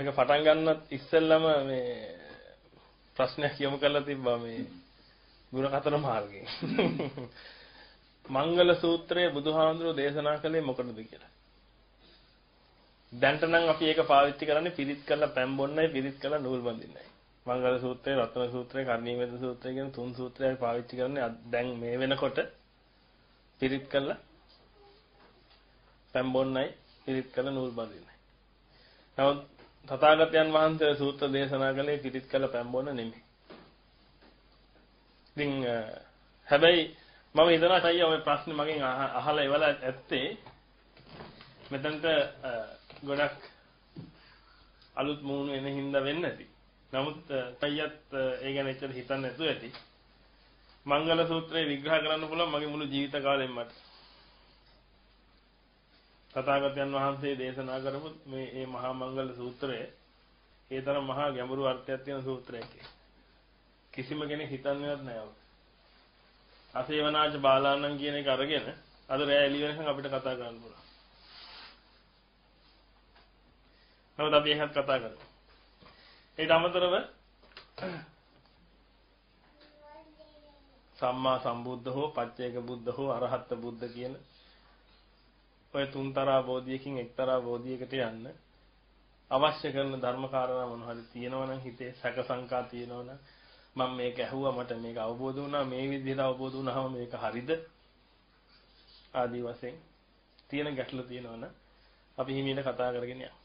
මේක පටන් ගන්නත් ඉස්සෙල්ලම මේ ප්‍රශ්නයක් යොමු කරලා තිබ්බා මේ ගුණකතන මාර්ගයෙන්. මංගල සූත්‍රයේ බුදුහාඳුරෝ දේශනා කළේ මොකටද කියලා. දැන්ට නම් අපි ඒක පාවිච්චි කරන්නේ පිරිත් කරලා පැම් බොන්නයි පිරිත් කරලා නූල් බඳින්නයි. මංගල සූත්‍රය, රත්න සූත්‍රය, කර්ණීයමෙද සූත්‍රය කියන තුන් සූත්‍රයයි පාවිච්චි කරන්නේ දැන් මේ වෙනකොට පිරිත් කරලා පැම් බොන්නයි පිරිත් කරලා නූල් බඳින්නයි. නමුත් තථාගතයන් වහන්සේ සූත්‍ර දේශනා කළේ පිරිත් කරලා පැම් බොන්න නෙමෙයි. ඉතින් හැබැයි මම හිතනවා අයියා ඔය ප්‍රශ්නේ මගෙන් අහලා ඉවලා ඇත්තේ මෙතනට ගොඩක් අලුත් මූණු එන හින්දා වෙන්නේ නැති. නමුත් අයියත් ඒ ගැන එච්චර හිතන්නේ නැතුව ඇති. මංගල සූත්‍රය විග්‍රහ කරන්න පුළුවන් මගේ මුළු ජීවිත කාලෙම මට. තථාගතයන් වහන්සේ දේශනා කරපු මේ මේ මහා මංගල සූත්‍රය ඒ තරම් මහා ගැඹුරු අර්ථයක් තියෙන සූත්‍රයක්. කිසිම කෙනෙක් හිතන්නේවත් නැහැ. අසේවනාච බාලාණන් කියන එක අරගෙන අද රෑ එළි වෙනකන් අපිට කතා කරන්න පුළුවන්. නමුත් අපි එහෙත් කතා කරමු. ඊට අමතරව සම්මා සම්බුද්ධ හෝ පච්චේක බුද්ධ හෝ අරහත් බුද්ධ කියන ඔය තුන්තරා බෝධියකින් එක්තරා බෝධියකට යන්න. අවශ්‍ය කරන ධර්ම කාරණා මොන හරි තියෙනවනම් හිතේ සැක සංකා තියෙනවනම් මම මේක ඇහුවා මට මේක අවබෝධ වුණා මේ විදිහට අවබෝධ වුණාම මේක හරිද? ආදී වශයෙන් තියෙන ගැටලු තියෙනවනම් අපි හිමීට කතා කරගෙන යමු.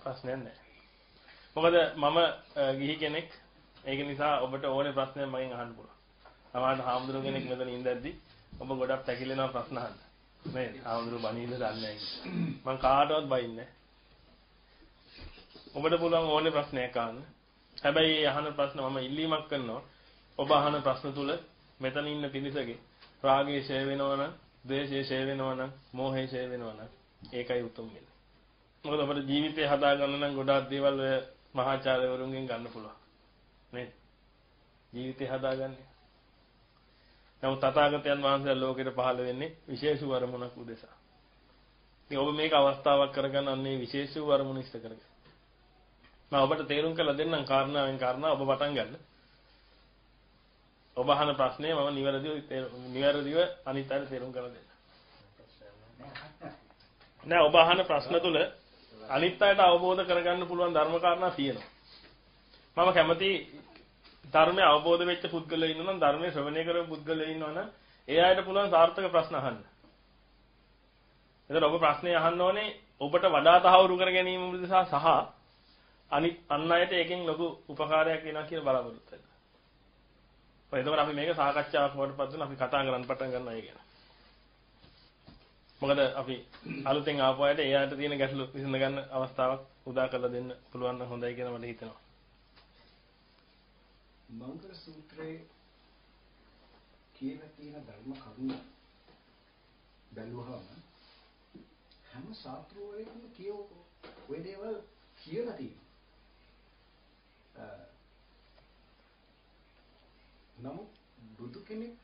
ප්‍රශ්නයක් නැහැ. මොකද මම ගිහි කෙනෙක් ඒක නිසා ඔබට ඕනේ ප්‍රශ්නයක් මගෙන් අහන්න පුළුවන්. සමහරවිට හාමුදුරුවෝ කෙනෙක් මෙතන ඉඳද්දි ඔබ ගොඩක් පැකිලෙනවා ප්‍රශ්න අහන්න. නේද? හාමුදුරුවෝ බණීද දන්නේ නැහැ. මම කාටවත් බයින්නේ ඔබට පුළුවන් ඕනේ ප්‍රශ්නයක් අහන්න. හැබැයි මේ අහන ප්‍රශ්න මම ඉල්ලීමක් කරනවා. ඔබ අහන ප්‍රශ්න තුල මෙතන ඉන්න පිරිසගේ රාගය ෂේ වෙනවා නම්, ද්වේෂය ෂේ වෙනවා නම්, මෝහය ෂේ වෙනවා නම් ඒකයි උතුම් වෙන්නේ. මොකද අපේ ජීවිතේ හදාගන්න නම් ගොඩාක් දේවල් ඔය මහාචාර්යවරුන්ගෙන් ගන්න පුළුවන්. නේද? ජීවිතේ හදාගන්නේ. නමුත් තථාගතයන් වහන්සේ ලෝකෙට පහළ වෙන්නේ විශේෂ වරමුණක් උදෙසා. ඉතින් ඔබ මේක අවස්ථාවක් කරගන්න අන්නේ විශේෂ වරමුණ ඉෂ්ට කරගන්න. මම ඔබට තේරුම් කරලා දෙන්නම් කාරණාවෙන් කාරණා ඔබ පටන් ගන්න. ඔබ අහන ප්‍රශ්නේ මම නිවැරදිව නිවැරදිව අනිත් අයට තේරුම් කරලා දෙන්න. නෑ ඔබ අහන ප්‍රශ්න තුල අනිත් අයට අවබෝධ කරගන්න පුළුවන් ධර්ම කාරණා තියෙනවා. මම කැමති ධර්මය අවබෝධ වෙච්ච පුද්ගලයෝ ඉන්නවා නම් ධර්මයේ ශ්‍රවණය කරපු පුද්ගලයෝ ඉන්නවා නම් ඒ අයට පුළුවන් සාර්ථක ප්‍රශ්න අහන්න. එතකොට ඔබ ප්‍රශ්නේ අහන්න ඕනේ ඔබට වඩා තහවුරු කර ගැනීම උදෙසා සහ අනිත් අන් අයට එකෙන් ලොකු උපකාරයක් වෙනවා කියලා බලාපොරොත්තු වෙනවා. ඔය එතකොට අපි මේක සාකච්ඡාවක් වඩපත් වෙන අපි කතා කරන්න පටන් ගන්නවා ඒ ගැන. මොකද අපි අලුතෙන් ආපු අයට ඒ අයට තියෙන ගැටලු විසඳ ගන්න අවස්ථාවක් උදා කරලා දෙන්න පුළුවන් නම් හොඳයි කියලා මට හිතෙනවා. මංගල සූත්‍රයේ කියලා තියෙන ධර්ම කරුණ බැලුවහම හැම ශාස්ත්‍රෝවේම කියව ඔය දේවල් කියලා තියෙනවා. නමුත් බුදු කෙනෙක්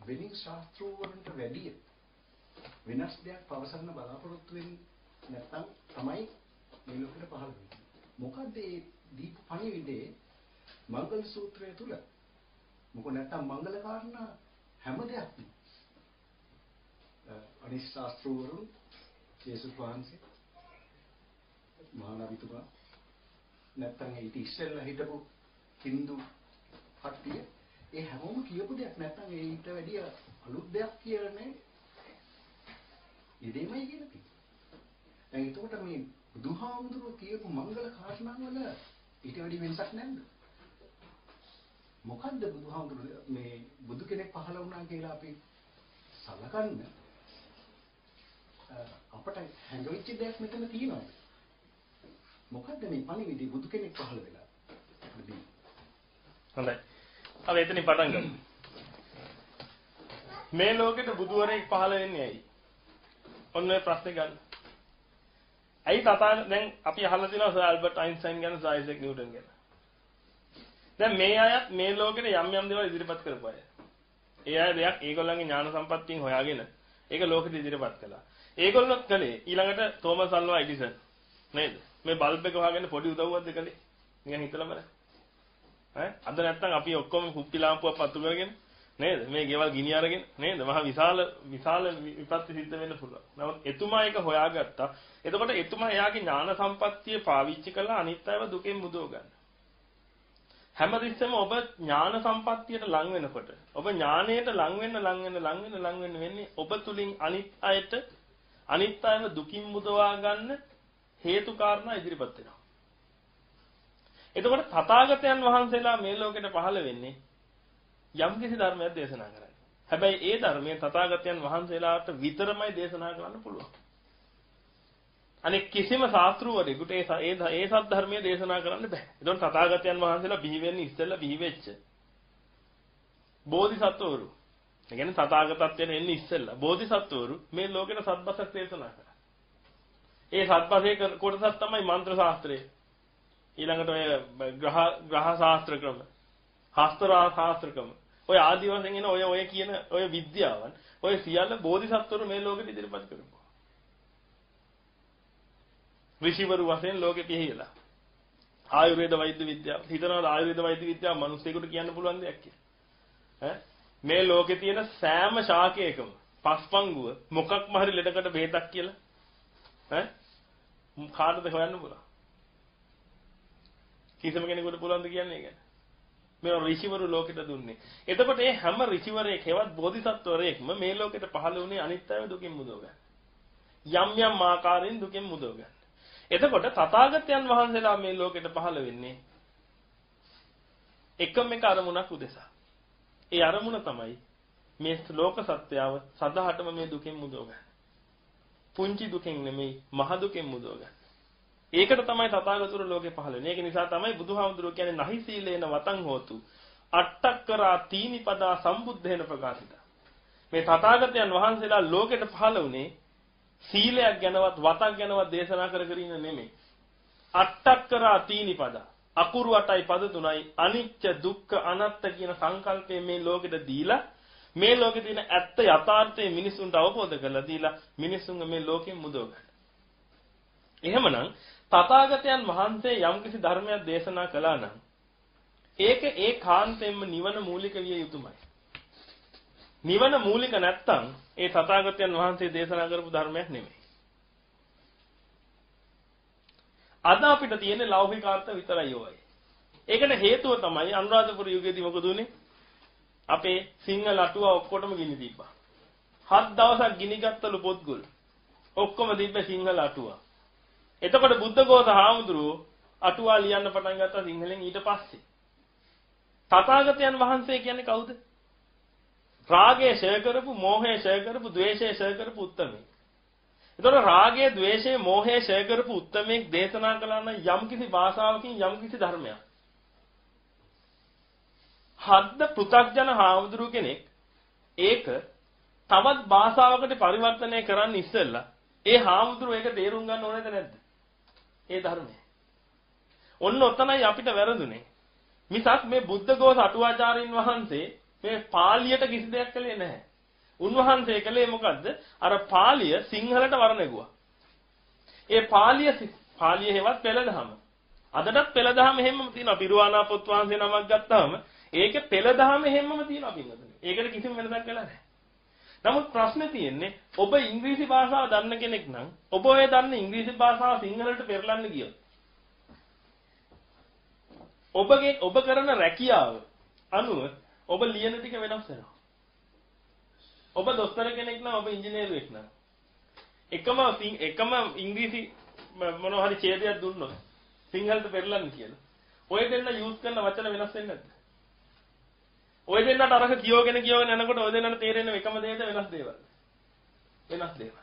වෙනින් ශාස්ත්‍රෝවරන්ට වැඩිය වෙනස් දෙයක් පවසන්න බලාපොරොත්තු වෙන්නේ නැත්නම් තමයි මේ ලෝකෙට පහළ වෙන්නේ. මොකද මේ දීප පණිවිඩේ මංගල සූත්‍රය තුල? මොකද නැත්නම් මංගල කාරණා හැම දෙයක්ම? අනිත් ශාස්ත්‍රවරුන් ජේසුස් වහන්සේ මහානබිතුමා නැත්නම් ඊට ඉස්සෙල්ලා හිටපු Hindu කට්ටිය ඒ හැමෝම කියපු දෙයක්. නැත්නම් ඊට වැඩිය අලුත් දෙයක් කියන්නේ ඉදීමයි කියලා තියෙනවා. දැන් එතකොට මේ බුදුහාමුදුරුවෝ කියපු මංගල කාරණා වල ඊට වැඩි වෙනසක් නැද්ද? මොකද්ද බුදුහාමුදුරුවෝ මේ බුදු කෙනෙක් පහළ වුණා කියලා අපි සලකන්න අපට හැඟවිච්ච දෙයක් මෙතන තියෙනවා. මොකද්ද මේ පණිවිඩය බුදු කෙනෙක් පහළ වෙලා? හොඳයි. අපි එතනින් පටන් ගමු. මේ ලෝකෙට බුදුවරයෙක් පහළ වෙන්නේ ඇයි? ඔන්න ඔය ප්‍රශ්නේ ගන්න. ඇයි තථා දැන් අපි අහලා තියෙනවා සර් ඇල්බර්ට් අයින්ස්ටයින් ගැන සර් අයිසැක් නිව්ටන් ගැන. දැන් මේ අයත් මේ ලෝකෙට යම් යම් දේවල් ඉදිරිපත් කරපු අය. ඒ අය දෙයක් ඒගොල්ලන්ගේ ඥාන සම්පත්තියෙන් හොයාගෙන ඒක ලෝකෙට ඉදිරිපත් කළා. ඒගොල්ලොත් කළේ ඊළඟට තෝමස් අල්වා එඩිසන් නේද? මේ බල්බ් එක හොයාගෙන පොඩි උදව්වක්ද කළේ? නිකන් හිතලා බලන්න. ඈ අද නැත්තම් අපි ඔක්කොම කුප්පි ලාම්පුවක් පත්තු කරගෙන නේද? මේ ගෙවල් ගිනි අරගෙන නේද? මහ විශාල විශාල විපත්ති සිද්ධ වෙන්න පුළුවන්. නමුත් එතුමා ඒක හොයාගත්තා. එතකොට එතුමා එයාගේ ඥාන සම්පත්තිය පාවිච්චි කරලා අනිත් අයව දුකෙන් මුදව ගන්න. හැමතිස්සෙම ඔබ ඥාන සම්පත්තියට ලං වෙනකොට ඔබ ඥානයට ලං වෙන්න ලං වෙන්න ලං වෙන්න ලං වෙන්න වෙන්නේ ඔබ තුලින් අනිත් අයට අනිත් අයව දුකින් මුදවා ගන්න හේතු කාරණා ඉදිරිපත් වෙනවා. එතකොට තථාගතයන් වහන්සේලා මේ ලෝකෙට පහළ වෙන්නේ යම්කිසි ධර්මයක් දේශනා කරන්නේ. හැබැයි ඒ ධර්මය තථාගතයන් වහන්සේලාට විතරමයි දේශනා කරන්න පුළුවන්. අනෙක් කිසිම ශාස්ත්‍රවරයෙකුට ඒ ඒ ඒ සත්‍ය ධර්මයේ දේශනා කරන්න බෑ. ඒතකොට තථාගතයන් වහන්සේලා බිහි වෙන්නේ ඉස්සෙල්ලා බිහි වෙච්ච බෝධිසත්වවරු. ඒ කියන්නේ තථාගතත්වයට එන්නේ ඉස්සෙල්ලා බෝධිසත්වවරු මේ ලෝකෙට සත්බසක් දේශනා කරා. ඒ සත්පසේ කොටසක් තමයි මන්ත්‍ර ශාස්ත්‍රය. ඊළඟට ඔය ග්‍රහ ග්‍රහ ශාස්ත්‍ර ක්‍රම, හස්තරා ශාස්ත්‍ර ක්‍රම. ඔය ආදි වශයෙන් එන ඔය ඔය කියන ඔය විද්‍යාවන් ඔය සියල්ල බෝධිසත්වරු මේ ලෝකෙට ඉදිරිපත් කරපුවා. ඍෂිවරු වශයෙන් ලෝකෙ පිහිලා. ආයුර්වේද වෛද්‍ය විද්‍යාව. හිතනවා ආයුර්වේද වෛද්‍ය විද්‍යාව මිනිස්සුෙකුට කියන්න පුළුවන් දෙයක් කියලා. ඈ මේ ලෝකේ තියෙන සෑම ශාකයකම පස්පංගුව මොකක්ම හරි ලෙඩකට බෙහෙතක් කියලා ඈ කාටද හොයන්න පුළුවන්? කිසිම කෙනෙකුට පුළුවන්ද කියන්නේ ඒක? මේ ඍෂිවරු ලෝකෙට දුන්නේ. එතකොට මේ හැම ඍෂිවරයෙක් හෙවත් බෝධිසත්වරයෙක්ම මේ ලෝකෙට පහළ වුණේ අනිත් අය දුකින් මුදව ගන්න. යම් යම් ආකාරයෙන් දුකින් මුදව ගන්න. එතකොට තථාගතයන් වහන්සේලා මේ ලෝකෙට පහළ වෙන්නේ එකම එක අරමුණක් උදෙසා. ඒ අරමුණ තමයි මේ ලෝක සත්‍යව සදාහටම මේ දුකෙන් මුදව ගන්න. පුංචි දුකෙන් නෙමෙයි මහ දුකෙන් මුදව ගන්න. ඒකට තමයි තථාගතතුරු ලෝකේ පහළ වෙන්නේ. ඒක නිසා තමයි බුදුහාමුදුරුවෝ කියන්නේ නහි සීලේන වතං හෝතු. අට්ටක්කරා තීනිපදා සම්බුද්ධේන ප්‍රකාශිත. මේ තථාගතයන් වහන්සේලා ලෝකෙට පහළ වුණේ සීලයක් ගැනවත් වතක් ගැනවත් දේශනා කර කර ඉන්න නෙමෙයි. අට්ටක්කරා තීනිපදා අකුරු අටයි පද තුනයි අනිච්ච දුක්ඛ අනාත්ත කියන සංකල්පය මේ ලෝකෙට දීලා මේ ලෝකේ තියෙන ඇත්ත යථාර්ථය මිනිසුන්ට අවබෝධ කරලා දීලා මිනිසුන්ගේ මේ ලෝකෙන් මුදව ගන්න. එහෙමනම් තථාගතයන් වහන්සේ යම්කිසි ධර්මයක් දේශනා කළා නම් ඒක ඒ කාන්තෙන්ම නිවන මූලික විය යුතුමයි. නිවන මූලික නැත්තම් ඒ තථාගතයන් වහන්සේ දේශනා කරපු ධර්මයක් නෙමෙයි. අද අපිට තියෙන ලෞකික අර්ථ විතරයි ඔයයි. ඒකට හේතුව තමයි අනුරාධපුර යුගයේදී මොකද උනේ? අපේ සිංහල අටුව ඔක්කොටම ගිනි තිබ්බා. හත් දවසක් ගිනි ගත්තලු පොත්ගුල්. ඔක්කොම තිබ්බ සිංහල අටුව. එතකොට බුද්ධඝෝෂ හාමුදුරුවෝ අටුවා ලියන්න පටන් ගත්තා සිංහලෙන් ඊට පස්සේ. තථාගතයන් වහන්සේ කියන්නේ කවුද? රාගය ෂය කරපු, මෝහය ෂය කරපු, ද්වේෂය ෂය කරපු උත්තමේ. එතකොට රාගය, ද්වේෂය, මෝහය ෂය කරපු උත්තමෙක් දේශනා කළා නම් යම්කිසි භාෂාවකින් යම්කිසි ධර්මයක්. හද්ද පෘ탁ජන හාමුදුරු කෙනෙක් ඒක තවත් භාෂාවකට පරිවර්තනය කරන්න ඉස්සෙල්ලා ඒ හාමුදුරුවෝ ඒක තේරුම් ගන්න ඕනේද නැද්ද? ඒ ධර්මය. ඔන්න ඔතනයි අපිට වැරදුනේ. මිසක් මේ බුද්ධ ഘോഷ අටුවාචාරින් වහන්සේ මේ පාලියට කිසි දෙයක් කළේ නැහැ. උන්වහන්සේ කළේ මොකද්ද? අර පාලිය සිංහලට වර්ණගුවා. ඒ පාලිය පාලිය හේවත් පෙළදහම. අදටත් පෙළදහම හැමම තියෙනවා. පිරුවානා පොත් වහන්සේ නමක් ගත්තාම ඒකේ පෙළදහම හැමම තියෙනවා පින්වතුනි. ඒකට කිසිම වෙනසක් කළා නැහැ. නමුත් ප්‍රශ්නේ තියෙන්නේ ඔබ ඉංග්‍රීසි භාෂාව දන්න කෙනෙක් නම් ඔබ ඔය දන්න ඉංග්‍රීසි භාෂාව සිංහලට පෙරලන්න ගියොත් ඔබගේ ඔබ කරන රැකියාව අනුව ඔබ ලියන ටික වෙනස් වෙනවා. ඔබ දොස්තර කෙනෙක් නම් ඔබ ඉංජිනේරුවෙක් නම් එකම එකම ඉංග්‍රීසි මොනවා හරි ඡේදයක් දුන්නොත් සිංහලට පෙරලන්න කියලා. ඔය දෙන්න යූස් කරන වචන වෙනස් වෙන්නේ නැද්ද? ඔය දෙන්නට අරක කියවගෙන කියවගෙන යනකොට ඔය දෙන්නට තේරෙන එකම දෙයද වෙනස් දේවල්. වෙනස් දේවල්.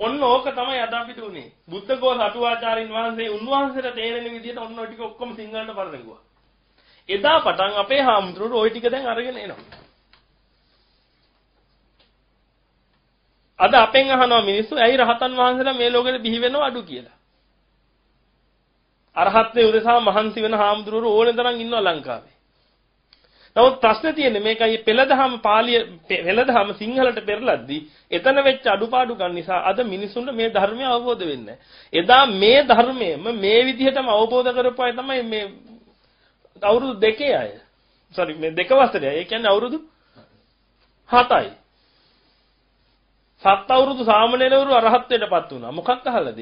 ඔන්න ඕක තමයි අද අපිට උනේ. බුද්ධඝෝෂ අටුවාචාරින් වහන්සේ උන්වහන්සේට තේරෙන විදිහට ඔන්න ඔය ටික ඔක්කොම සිංහලට පරණගුවා. එදා පටන් අපේ හාමුදුරුවෝ ওই ටික දැන් අරගෙන එනවා. අද අපෙන් අහනවා මිනිස්සු ඇයි රහතන් වහන්සේලා මේ ලෝකෙට බිහි වෙනව අඩු කියලා. අරහත්ත්වයේ උදෙසා මහන්සි වෙන හාමුදුරුවෝ ඕනේ තරම් ඉන්නවා ලංකාවේ. නමුත් ප්‍රශ්නේ තියෙන්නේ මේකයි පෙළදහම පාලිය පෙළදහම සිංහලට පෙරලද්දී එතන වෙච්ච අඩුපාඩුකම් නිසා අද මිනිසුන්ට මේ ධර්මය අවබෝධ වෙන්නේ එදා මේ ධර්මයම මේ විදිහටම අවබෝධ කරපු අය තමයි මේ අවුරුදු දෙකේ අය. sorry මේ දෙක වසරේ. ඒ කියන්නේ අවුරුදු 7යි. සත් අවුරුදු සාමණේරවරු අරහත්ත්වයටපත් වුණා. මොකක් අහලාද?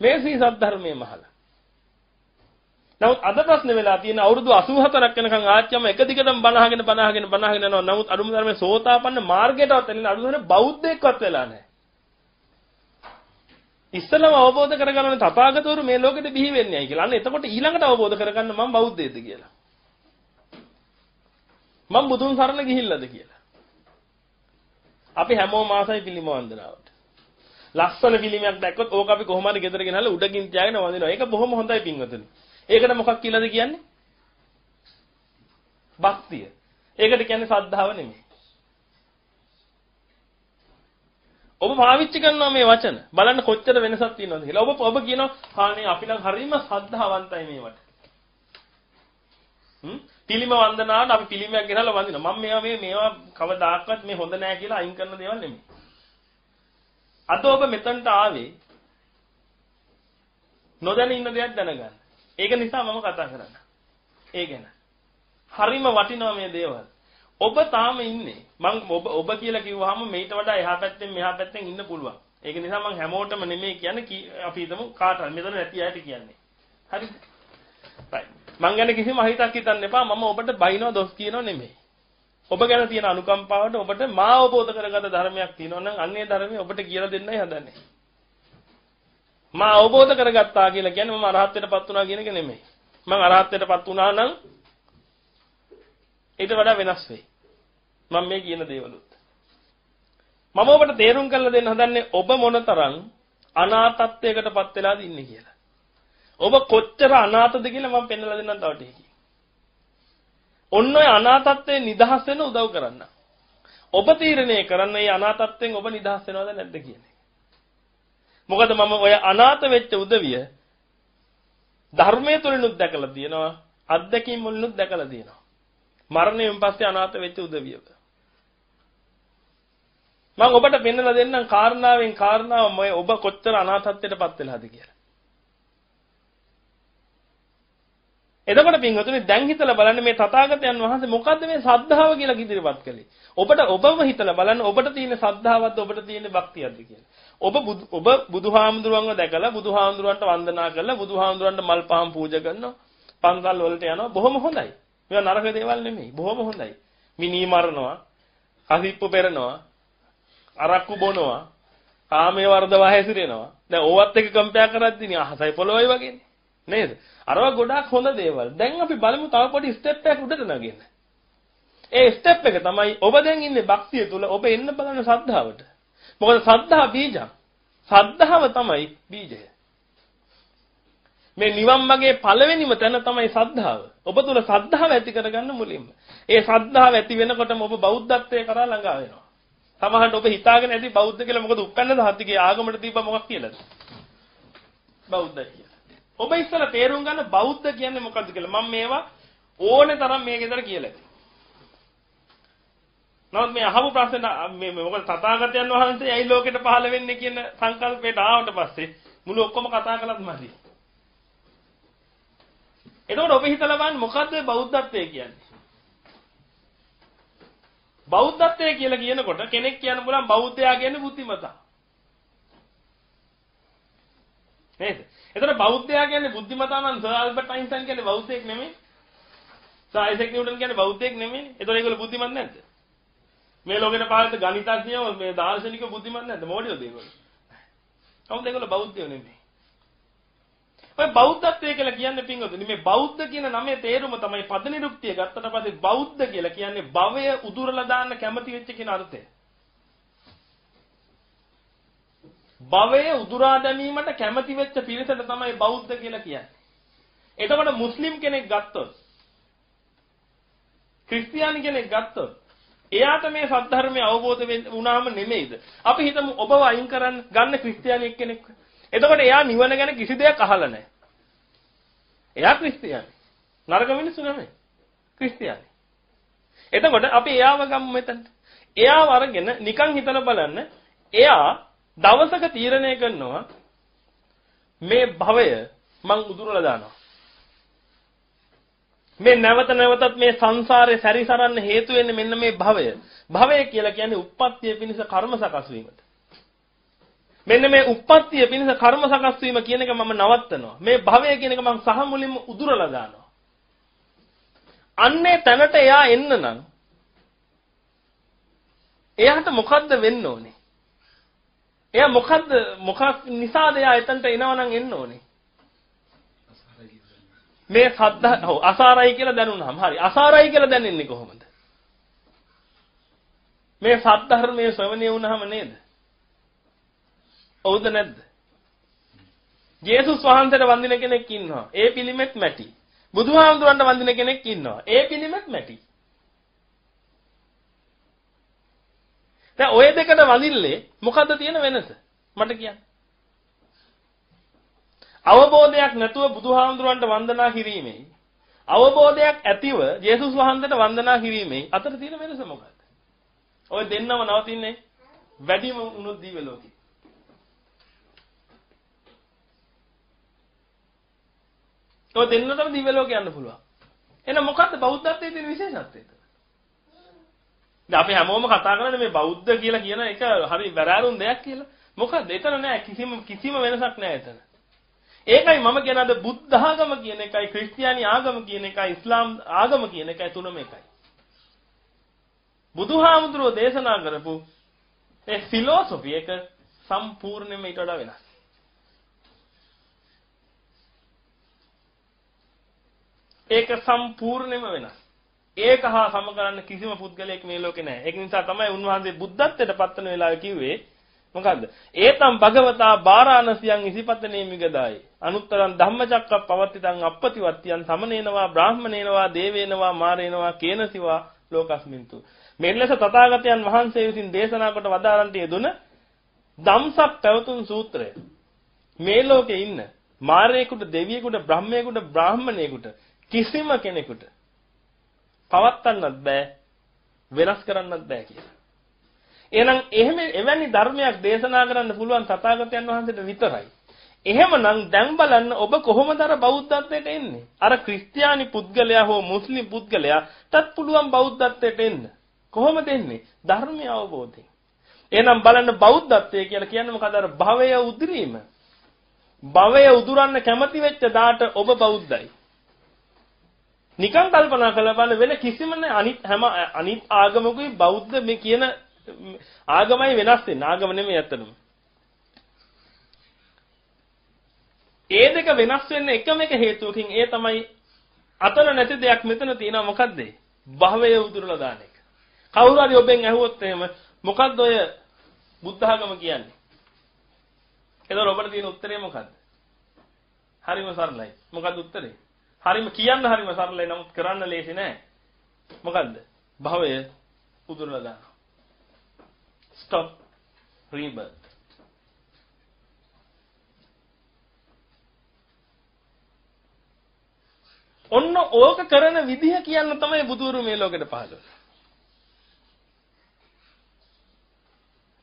මේ සී සද්ධර්මයේ මහලා. නමුත් අද ප්‍රශ්නේ වෙලා තියෙන අවුරුදු 84ක් වෙනකන් ආච්චිම එක දිගටම බනහගෙන බනහගෙන බනහගෙන යනවා. නමුත් අරුම ධර්මයේ සෝතාපන්න මාර්ගයටවත් එන්නේ අරුම ධර්මයේ බෞද්ධයෙක්වත් වෙලා නැහැ. ඉස්සලම අවබෝධ කරගන්න තථාගතවරු මේ ලෝකෙට බිහි වෙන්නේයි කියලා. අන්න එතකොට ඊළඟට අවබෝධ කරගන්න මම බෞද්ධයෙක්ද කියලා. මම බුදුන් සරණ ගිහිල්ලාද කියලා. අපි හැමෝම ආසයි පිළිම වන්දනාවට. ලස්සන පිළිමයක් දැක්කොත් ඕක අපි කොහොම හරි ගෙදර ගෙනහලා උඩකින් තියාගෙන වඳිනවා. ඒක බොහොම හොඳයි පින්වතුනි. ඒකට මොකක් කියලාද කියන්නේ? භක්තිය. ඒකට කියන්නේ සද්ධාව නෙමෙයි. ඔබ පාවිච්චි කරනවා මේ වචන. බලන්න කොච්චර වෙනසක් තියෙනවද කියලා. ඔබ ඔබ කියනවා "හානේ අපි නම් හරීම සද්ධාවන්තයි මේවට." හ්ම්? පිළිම වන්දනාවට අපි පිළිමයක් ගෙනල්ලා වඳිනවා. මම මේවා මේ මේවා කවදාකවත් මේ හොඳ නෑ කියලා අයින් කරන දේවල් නෙමෙයි. අද ඔබ මෙතනට ආවේ නොදැන ඉන්න දෙයක් දැනගන්න. ඒක නිසා මම කතා කරන්නේ. ඒ ගැන. හරිම වටිනවා මේ දේවල්. ඔබ තාම ඉන්නේ. මං ඔබ ඔබ කියලා කිව්වහම මේට වඩා එහා පැත්තෙන් මෙහා පැත්තෙන් ඉන්න පුළුවන්. ඒක නිසා මං හැමෝටම නෙමෙයි කියන්නේ අපි හිතමු කාට හරි මෙතන නැති අයට කියන්නේ. හරිද? right. මං ගැන කිසිම අහිතක් හිතන්න එපා. මම ඔබට බයිනව දොස් කියනව නෙමෙයි. ඔබ ගැන තියෙන අනුකම්පාවට ඔබට මා අවබෝධ කරගත ධර්මයක් තියෙනවා නම් අන්නේ ධර්මය ඔබට කියලා දෙන්නයි හදන්නේ. මා අවබෝධ කරගත්තා කියලා කියන්නේ මම අරහත්ත්වයටපත් වුණා කියන එක නෙමෙයි. මම අරහත්ත්වයටපත් වුණා නම් ඊට වඩා වෙනස් වෙයි. මම මේ කියන දේවලුත්. මම ඔබට තේරුම් කරලා දෙන්න හදන්නේ ඔබ මොනතරම් අනාථත්වයකටපත් වෙලාද ඉන්නේ කියලා. ඔබ කොච්චර අනාථද කියලා මම පෙන්වලා දෙන්නම් තව ටිකකින්. ඔන්න ඔය අනාථත්වයෙන් නිදහස් වෙන්න උදව් කරන්න. ඔබ තීරණය කරන්න මේ අනාථත්වයෙන් ඔබ නිදහස් වෙනවද නැද්ද කියන්නේ. මොකද මම ඔය අනාථ වෙච්ච උදවිය ධර්මයේ තුලිනුත් දැකලා තියෙනවා අත්දැකීම් වලිනුත් දැකලා තියෙනවා මරණයෙන් පස්සේ අනාථ වෙච්ච උදවිය මම ඔබට පෙන්වලා දෙන්නම් කාරණාවෙන් කාරණාව මම ඔබ කොච්චර අනාථත්වයටපත් වෙලාද කියලා. එතකොට පින්වතුනි දැන් හිතලා බලන්න මේ තථාගතයන් වහන්සේ මොකද්ද මේ සද්ධාව කියලා ඉදිරිපත් කළේ. ඔබට ඔබම හිතලා බලන්න ඔබට තියෙන සද්ධාවක්ද ඔබට තියෙන භක්තියක්ද කියලා. ඔබ ඔබ බුදුහාමුදුරුවන්ව දැකලා බුදුහාමුදුරුවන්ට වන්දනා කරලා බුදුහාමුදුරුවන්ට මල් පහන් පූජා කරනවා. පන්සල් වලට යනවා. බොහොම හොඳයි. මේවා නරක දේවල් නෙමෙයි. බොහොම හොඳයි. මිනී මරනවා, කසිප්පු පෙරනවා, අරක්කු බොනවා, කාමයේ වර්ධව හැසිරෙනවා. දැන් ඕවත් එක කම්පෙයාර් කරද්දී නේ අහසයි පොළොවයි වගේනේ. නේද? අරවා ගොඩාක් හොඳ දේවල්. දැන් අපි බලමු තව පොඩි ස්ටෙප් එකක් උඩට නගින්න. ඒ ස්ටෙප් එක තමයි ඔබ දැන් ඉන්නේ භක්තිය තුල ඔබ එන්න බලන සද්ධාවට. මොකද සද්ධා බීජක්. සද්ධාව තමයි බීජය. මේ නිවන් මාගේ පළවෙනිම තැන තමයි සද්ධාව. ඔබ තුල සද්ධාව ඇති කරගන්න මුලින්ම. ඒ සද්ධාව ඇති වෙනකොටම ඔබ බෞද්ධත්වයේ කරා ළඟා වෙනවා. සමහරවිට ඔබ හිතාගෙන ඇති බෞද්ධ කියලා මොකද උපැන්න දහත්තිගේ ආගමට දීප මොකක් කියලාද? බෞද්ධයි කියලා. ඔබ ඉස්සලා තේරුම් ගන්න බෞද්ධ කියන්නේ මොකද්ද කියලා. මම මේවා ඕනේ තරම් මේ ගෙදර කියලා ඇති. නමුත් මේ අහපු ප්‍රශ්න මේ මොකද තථාගතයන් වහන්සේ ඇයි ලෝකෙට පහළ වෙන්නේ කියන සංකල්පයට ආවට පස්සේ මුළු ඔක්කොම කතා කළත් මදි. එතකොට ඔබ හිතලා බලන්න මොකද්ද බෞද්ධත්වය කියන්නේ? බෞද්ධත්වය කියලා කියනකොට කෙනෙක් කියන්න බුලන් බෞද්ධයා කියන්නේ බුද්ධිමතා. නේද? එතකොට බෞද්ධයා කියන්නේ බුද්ධිමතා නම් සර් ඇල්බර්ට් අයින්ස්ටයින් කියන්නේ බෞද්ධයෙක් නෙමෙයි. සර් අයිසෙක් නිව්ටන් කියන්නේ බෞද්ධයෙක් නෙමෙයි. එතකොට ඒගොල්ලෝ බුද්ධිමත් නැද්ද? මේ ලෝකෙට පාවිච්චි ගණිතඥයෝ මේ දාර්ශනිකව බුද්ධිමත් නැද්ද? මොඩියෝද ඒගොල්ලෝ? කවුද ඒගොල්ලෝ බෞද්ධයෝ නෙමෙයි. ඔය බෞද්ධත්වය කියලා කියන්නේ පින්වතුනි මේ බෞද්ධ කියන නමේ තේරුම තමයි පද නිරුක්තිය ගත්තට පස්සේ බෞද්ධ කියලා කියන්නේ භවය උදුරලා දාන්න කැමති වෙච්ච කියන අර්ථය. භවය උදුරා දැමීමට කැමති වෙච්ච පිරිසට තමයි බෞද්ධ කියලා කියන්නේ. එතකොට මුස්ලිම් කෙනෙක් ගත්තොත් ක්‍රිස්තියානි කෙනෙක් ගත්තොත් එයාට මේ සත්‍ය අවබෝධ වුණාම නෙමෙයිද? අපි හිතමු ඔබව අයින් කරන්න ගන්න ක්‍රිස්තියානි කෙනෙක්. එතකොට එයා නිවන ගැන කිසි දෙයක් අහලා නැහැ. එයා ක්‍රිස්තියානි. නරක මිනිස්සු නෙමෙයි. ක්‍රිස්තියානි. එතකොට අපි එයාව ගමු මෙතනට. එයාව අරගෙන නිකන් හිතලා බලන්න. එයා දවසක තීරණය කරනවා මේ භවය මං උදුරලා දානවා. මේ නැවත නැවතත් මේ සංසාරේ සැරිසරන්න හේතු වෙන්නේ මෙන්න මේ භවය. භවය කියලා කියන්නේ උප්පත්තිය පිණිස කර්ම සකස් වීමට. මෙන්න මේ උප්පත්තිය පිණිස කර්ම සකස් වීම කියන එක මම නවත්තනවා. මේ භවය කියන එක මම සහ මුලින්ම උදුරලා දානවා. අන්නේ තැනට එයා එන්න නම් එයාට මොකද්ද වෙන්න ඕනේ? එයා මොකද්ද මොකක් නිසාද එයා එතනට එනවා නම් එන්න ඕනේ? මේ සද්ද ඔව් අසාරයි කියලා දැනුණාම හරි අසාරයි කියලා දැනෙන්නේ කොහොමද? මේ සද්ධර්මයේ ශ්‍රවණය වුණාම නේද? ඔව්ද නැද්ද? යේසුස් වහන්සේට වඳින කෙනෙක් ඉන්නවා. ඒ පිළිමෙත් මැටි. බුදුහාමුදුරන්ට වඳින කෙනෙක් ඉන්නවා. ඒ පිළිමෙත් මැටි. දැන් ওই දෙකට වඳිල්ලේ මොකද්ද තියෙන වෙනස? මට කියන්න. අවබෝධයක් නැතුව බුදුහාමුදුරන්ට වන්දනා කිරීමේ අවබෝධයක් ඇතිව යේසුස් වහන්සේට වන්දනා කිරීමේ අතර තියෙන වෙනස මොකක්ද? ඔය දෙන්නම නවතින්නේ වැඩිම උනොත් දීව ලෝකේ. ඔය දෙන්නටම දිව්‍ය ලෝකේ යන්න පුළුවන්. එහෙනම් මොකද්ද බෞද්ධත්වයේ තියෙන විශේෂත්වය? දැන් අපි හැමෝම කතා කරන්නේ මේ බෞද්ධ කියලා කියන එක හරි වැරෑරුම් දෙයක් කියලා. මොකද එතන නෑ කිසිම කිසිම වෙනසක් නෑ එතන. ඒකයි මම කියන අද බුද්ධ ආගම කියන එකයි ක්‍රිස්තියානි ආගම කියන එකයි ඉස්ලාම් ආගම කියන එකයි තුනම එකයි. බුදුහාමුදුරෝ දේශනා කරපු ඒ ෆිලොසොෆි එක සම්පූර්ණයෙන්ම ඊට වඩා වෙනස්. ඒක සම්පූර්ණයෙන්ම වෙනස්. ඒක හා සම කරන්න කිසිම පුද්ගලයෙක් මේ ලෝකේ නැහැ. ඒක නිසා තමයි උන්වහන්සේ බුද්ධත්වයට පත්වන වෙලාවේ කිව්වේ මොකද්ද? ඒතම් භගවතා බාරාණසියන් ඉසිපතනේ මිගදායි. අනුත්තරං ධම්මචක්ක පවත්තිතං අප්පතිවත්තියන් සමනේනවා බ්‍රාහ්මනේනවා දේවේනවා මාරේනවා කේනසිවා ලෝකස්මින්තු. මෙලෙස තථාගතයන් වහන්සේ විසින් දේශනා කොට වදාරන්ට යෙදුන ධම්සක් පැවතුම් සූත්‍රය. මේ ලෝකේ ඉන්න මාරයෙකුට දෙවියෙකුට බ්‍රහ්මයෙකුට බ්‍රාහ්මණයෙකුට කිසිම කෙනෙකුට පවත්න්නත් බෑ වෙනස් කරන්නත් බෑ කියලා. එහෙනම් එහෙම එවැනි ධර්මයක් දේශනා කරන්න පුළුවන් තථාගතයන් වහන්සේට විතරයි. එහෙමනම් දැන් බලන්න ඔබ කොහොමද අර බෞද්ධත්වයට එන්නේ? අර ක්‍රිස්තියානි පුද්ගලයා හෝ මුස්ලිම් පුද්ගලයාටත් පුළුවන් බෞද්ධත්වයට එන්න. කොහොමද එන්නේ? ධර්මය අවබෝධයෙන්. එහෙනම් බලන්න බෞද්ධත්වය කියලා කියන්නේ මොකද? අර භවය උදිරීම. භවය උදුරන්න කැමති වෙච්ච දාට ඔබ බෞද්ධයි. නිකන් කල්පනා කරලා බලන්න වෙන කිසිම අනිත් හැම අනිත් ආගමකුයි බෞද්ධ මේ කියන ආගමයි වෙනස් වෙන්නේ. ආගම නෙමෙයි ඇත්තටම. ඒ දෙක වෙනස් වෙන්න එකම එක හේතුවකින් ඒ තමයි අතන නැති දෙයක් මෙතන තියෙනවා මොකද්ද? භවය උදුරලා දාන එක. කවුරු හරි ඔබෙන් ඇහුවොත් එහෙම මොකද්ද ඔය බුද්ධ ආගම කියන්නේ? එතකොට ඔබට තියෙන උත්තරේ මොකද්ද? හරිම සරලයි. මොකද්ද උත්තරේ? හරිම කියන්න හරිම සරලයි නමුත් කරන්න ලේසි නෑ. මොකද්ද? භවය උදුරලා දානවා. stop rebirth. ඔන්න ඕක කරන විදිහ කියන්න තමයි බුදුරු මේ ලෝකෙට පහළ වෙන්නේ.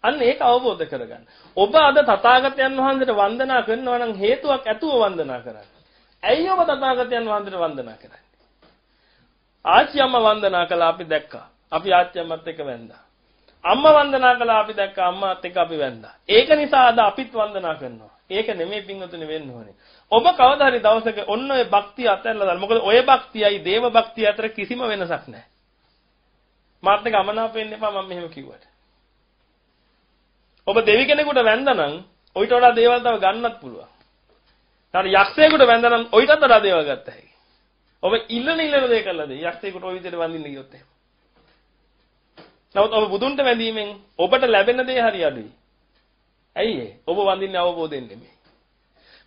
අන්න ඒක අවබෝධ කරගන්න. ඔබ අද තථාගතයන් වහන්සේට වන්දනා කරනවා නම් හේතුවක් ඇතුව වන්දනා කරන්න. ඇයි ඔබ තථාගතයන් වහන්සේට වන්දනා කරන්නේ? ආච්චියම්ම වන්දනා කළා අපි දැක්කා. අපි ආච්චියම්මත් එක්ක වැන්දා. අම්මා වන්දනා කළා අපි දැක්කා අම්මාත් එක්ක අපි වැන්දා. ඒක නිසා අද අපිත් වන්දනා කරනවා. ඒක නෙමෙයි පින්වතුනි වෙන්න ඕනේ. ඔබ කවදා හරි දවසක ඔන්න ඔය භක්තිය අතහැරලා දාන්න. මොකද ඔය භක්තියයි දේව භක්තිය අතර කිසිම වෙනසක් නැහැ. මාත් එක අමනාප වෙන්න එපා මම මෙහෙම කිව්වට. ඔබ දෙවි කෙනෙකුට වැන්දනම් ඔయిత වඩා දේවල් තව ගන්නත් පුළුවන්. ඊට යක්ෂයෙකුට වැඳනම් ඔයිටත් වඩා දේවල් ගත්ත හැකි. ඔබ ඉල්ලන ඉල්ලන දේ කළා දෙයි. යක්ෂයෙකුට ওই විදිහට වඳින්න ගියොත් එහෙම. නමුත් ඔබ බුදුන්ට වැඳීමෙන් ඔබට ලැබෙන දේ හරි අඩුයි. ඇයි ඒ? ඔබ වඳින්නේ අවබෝධයෙන් නෙමෙයි.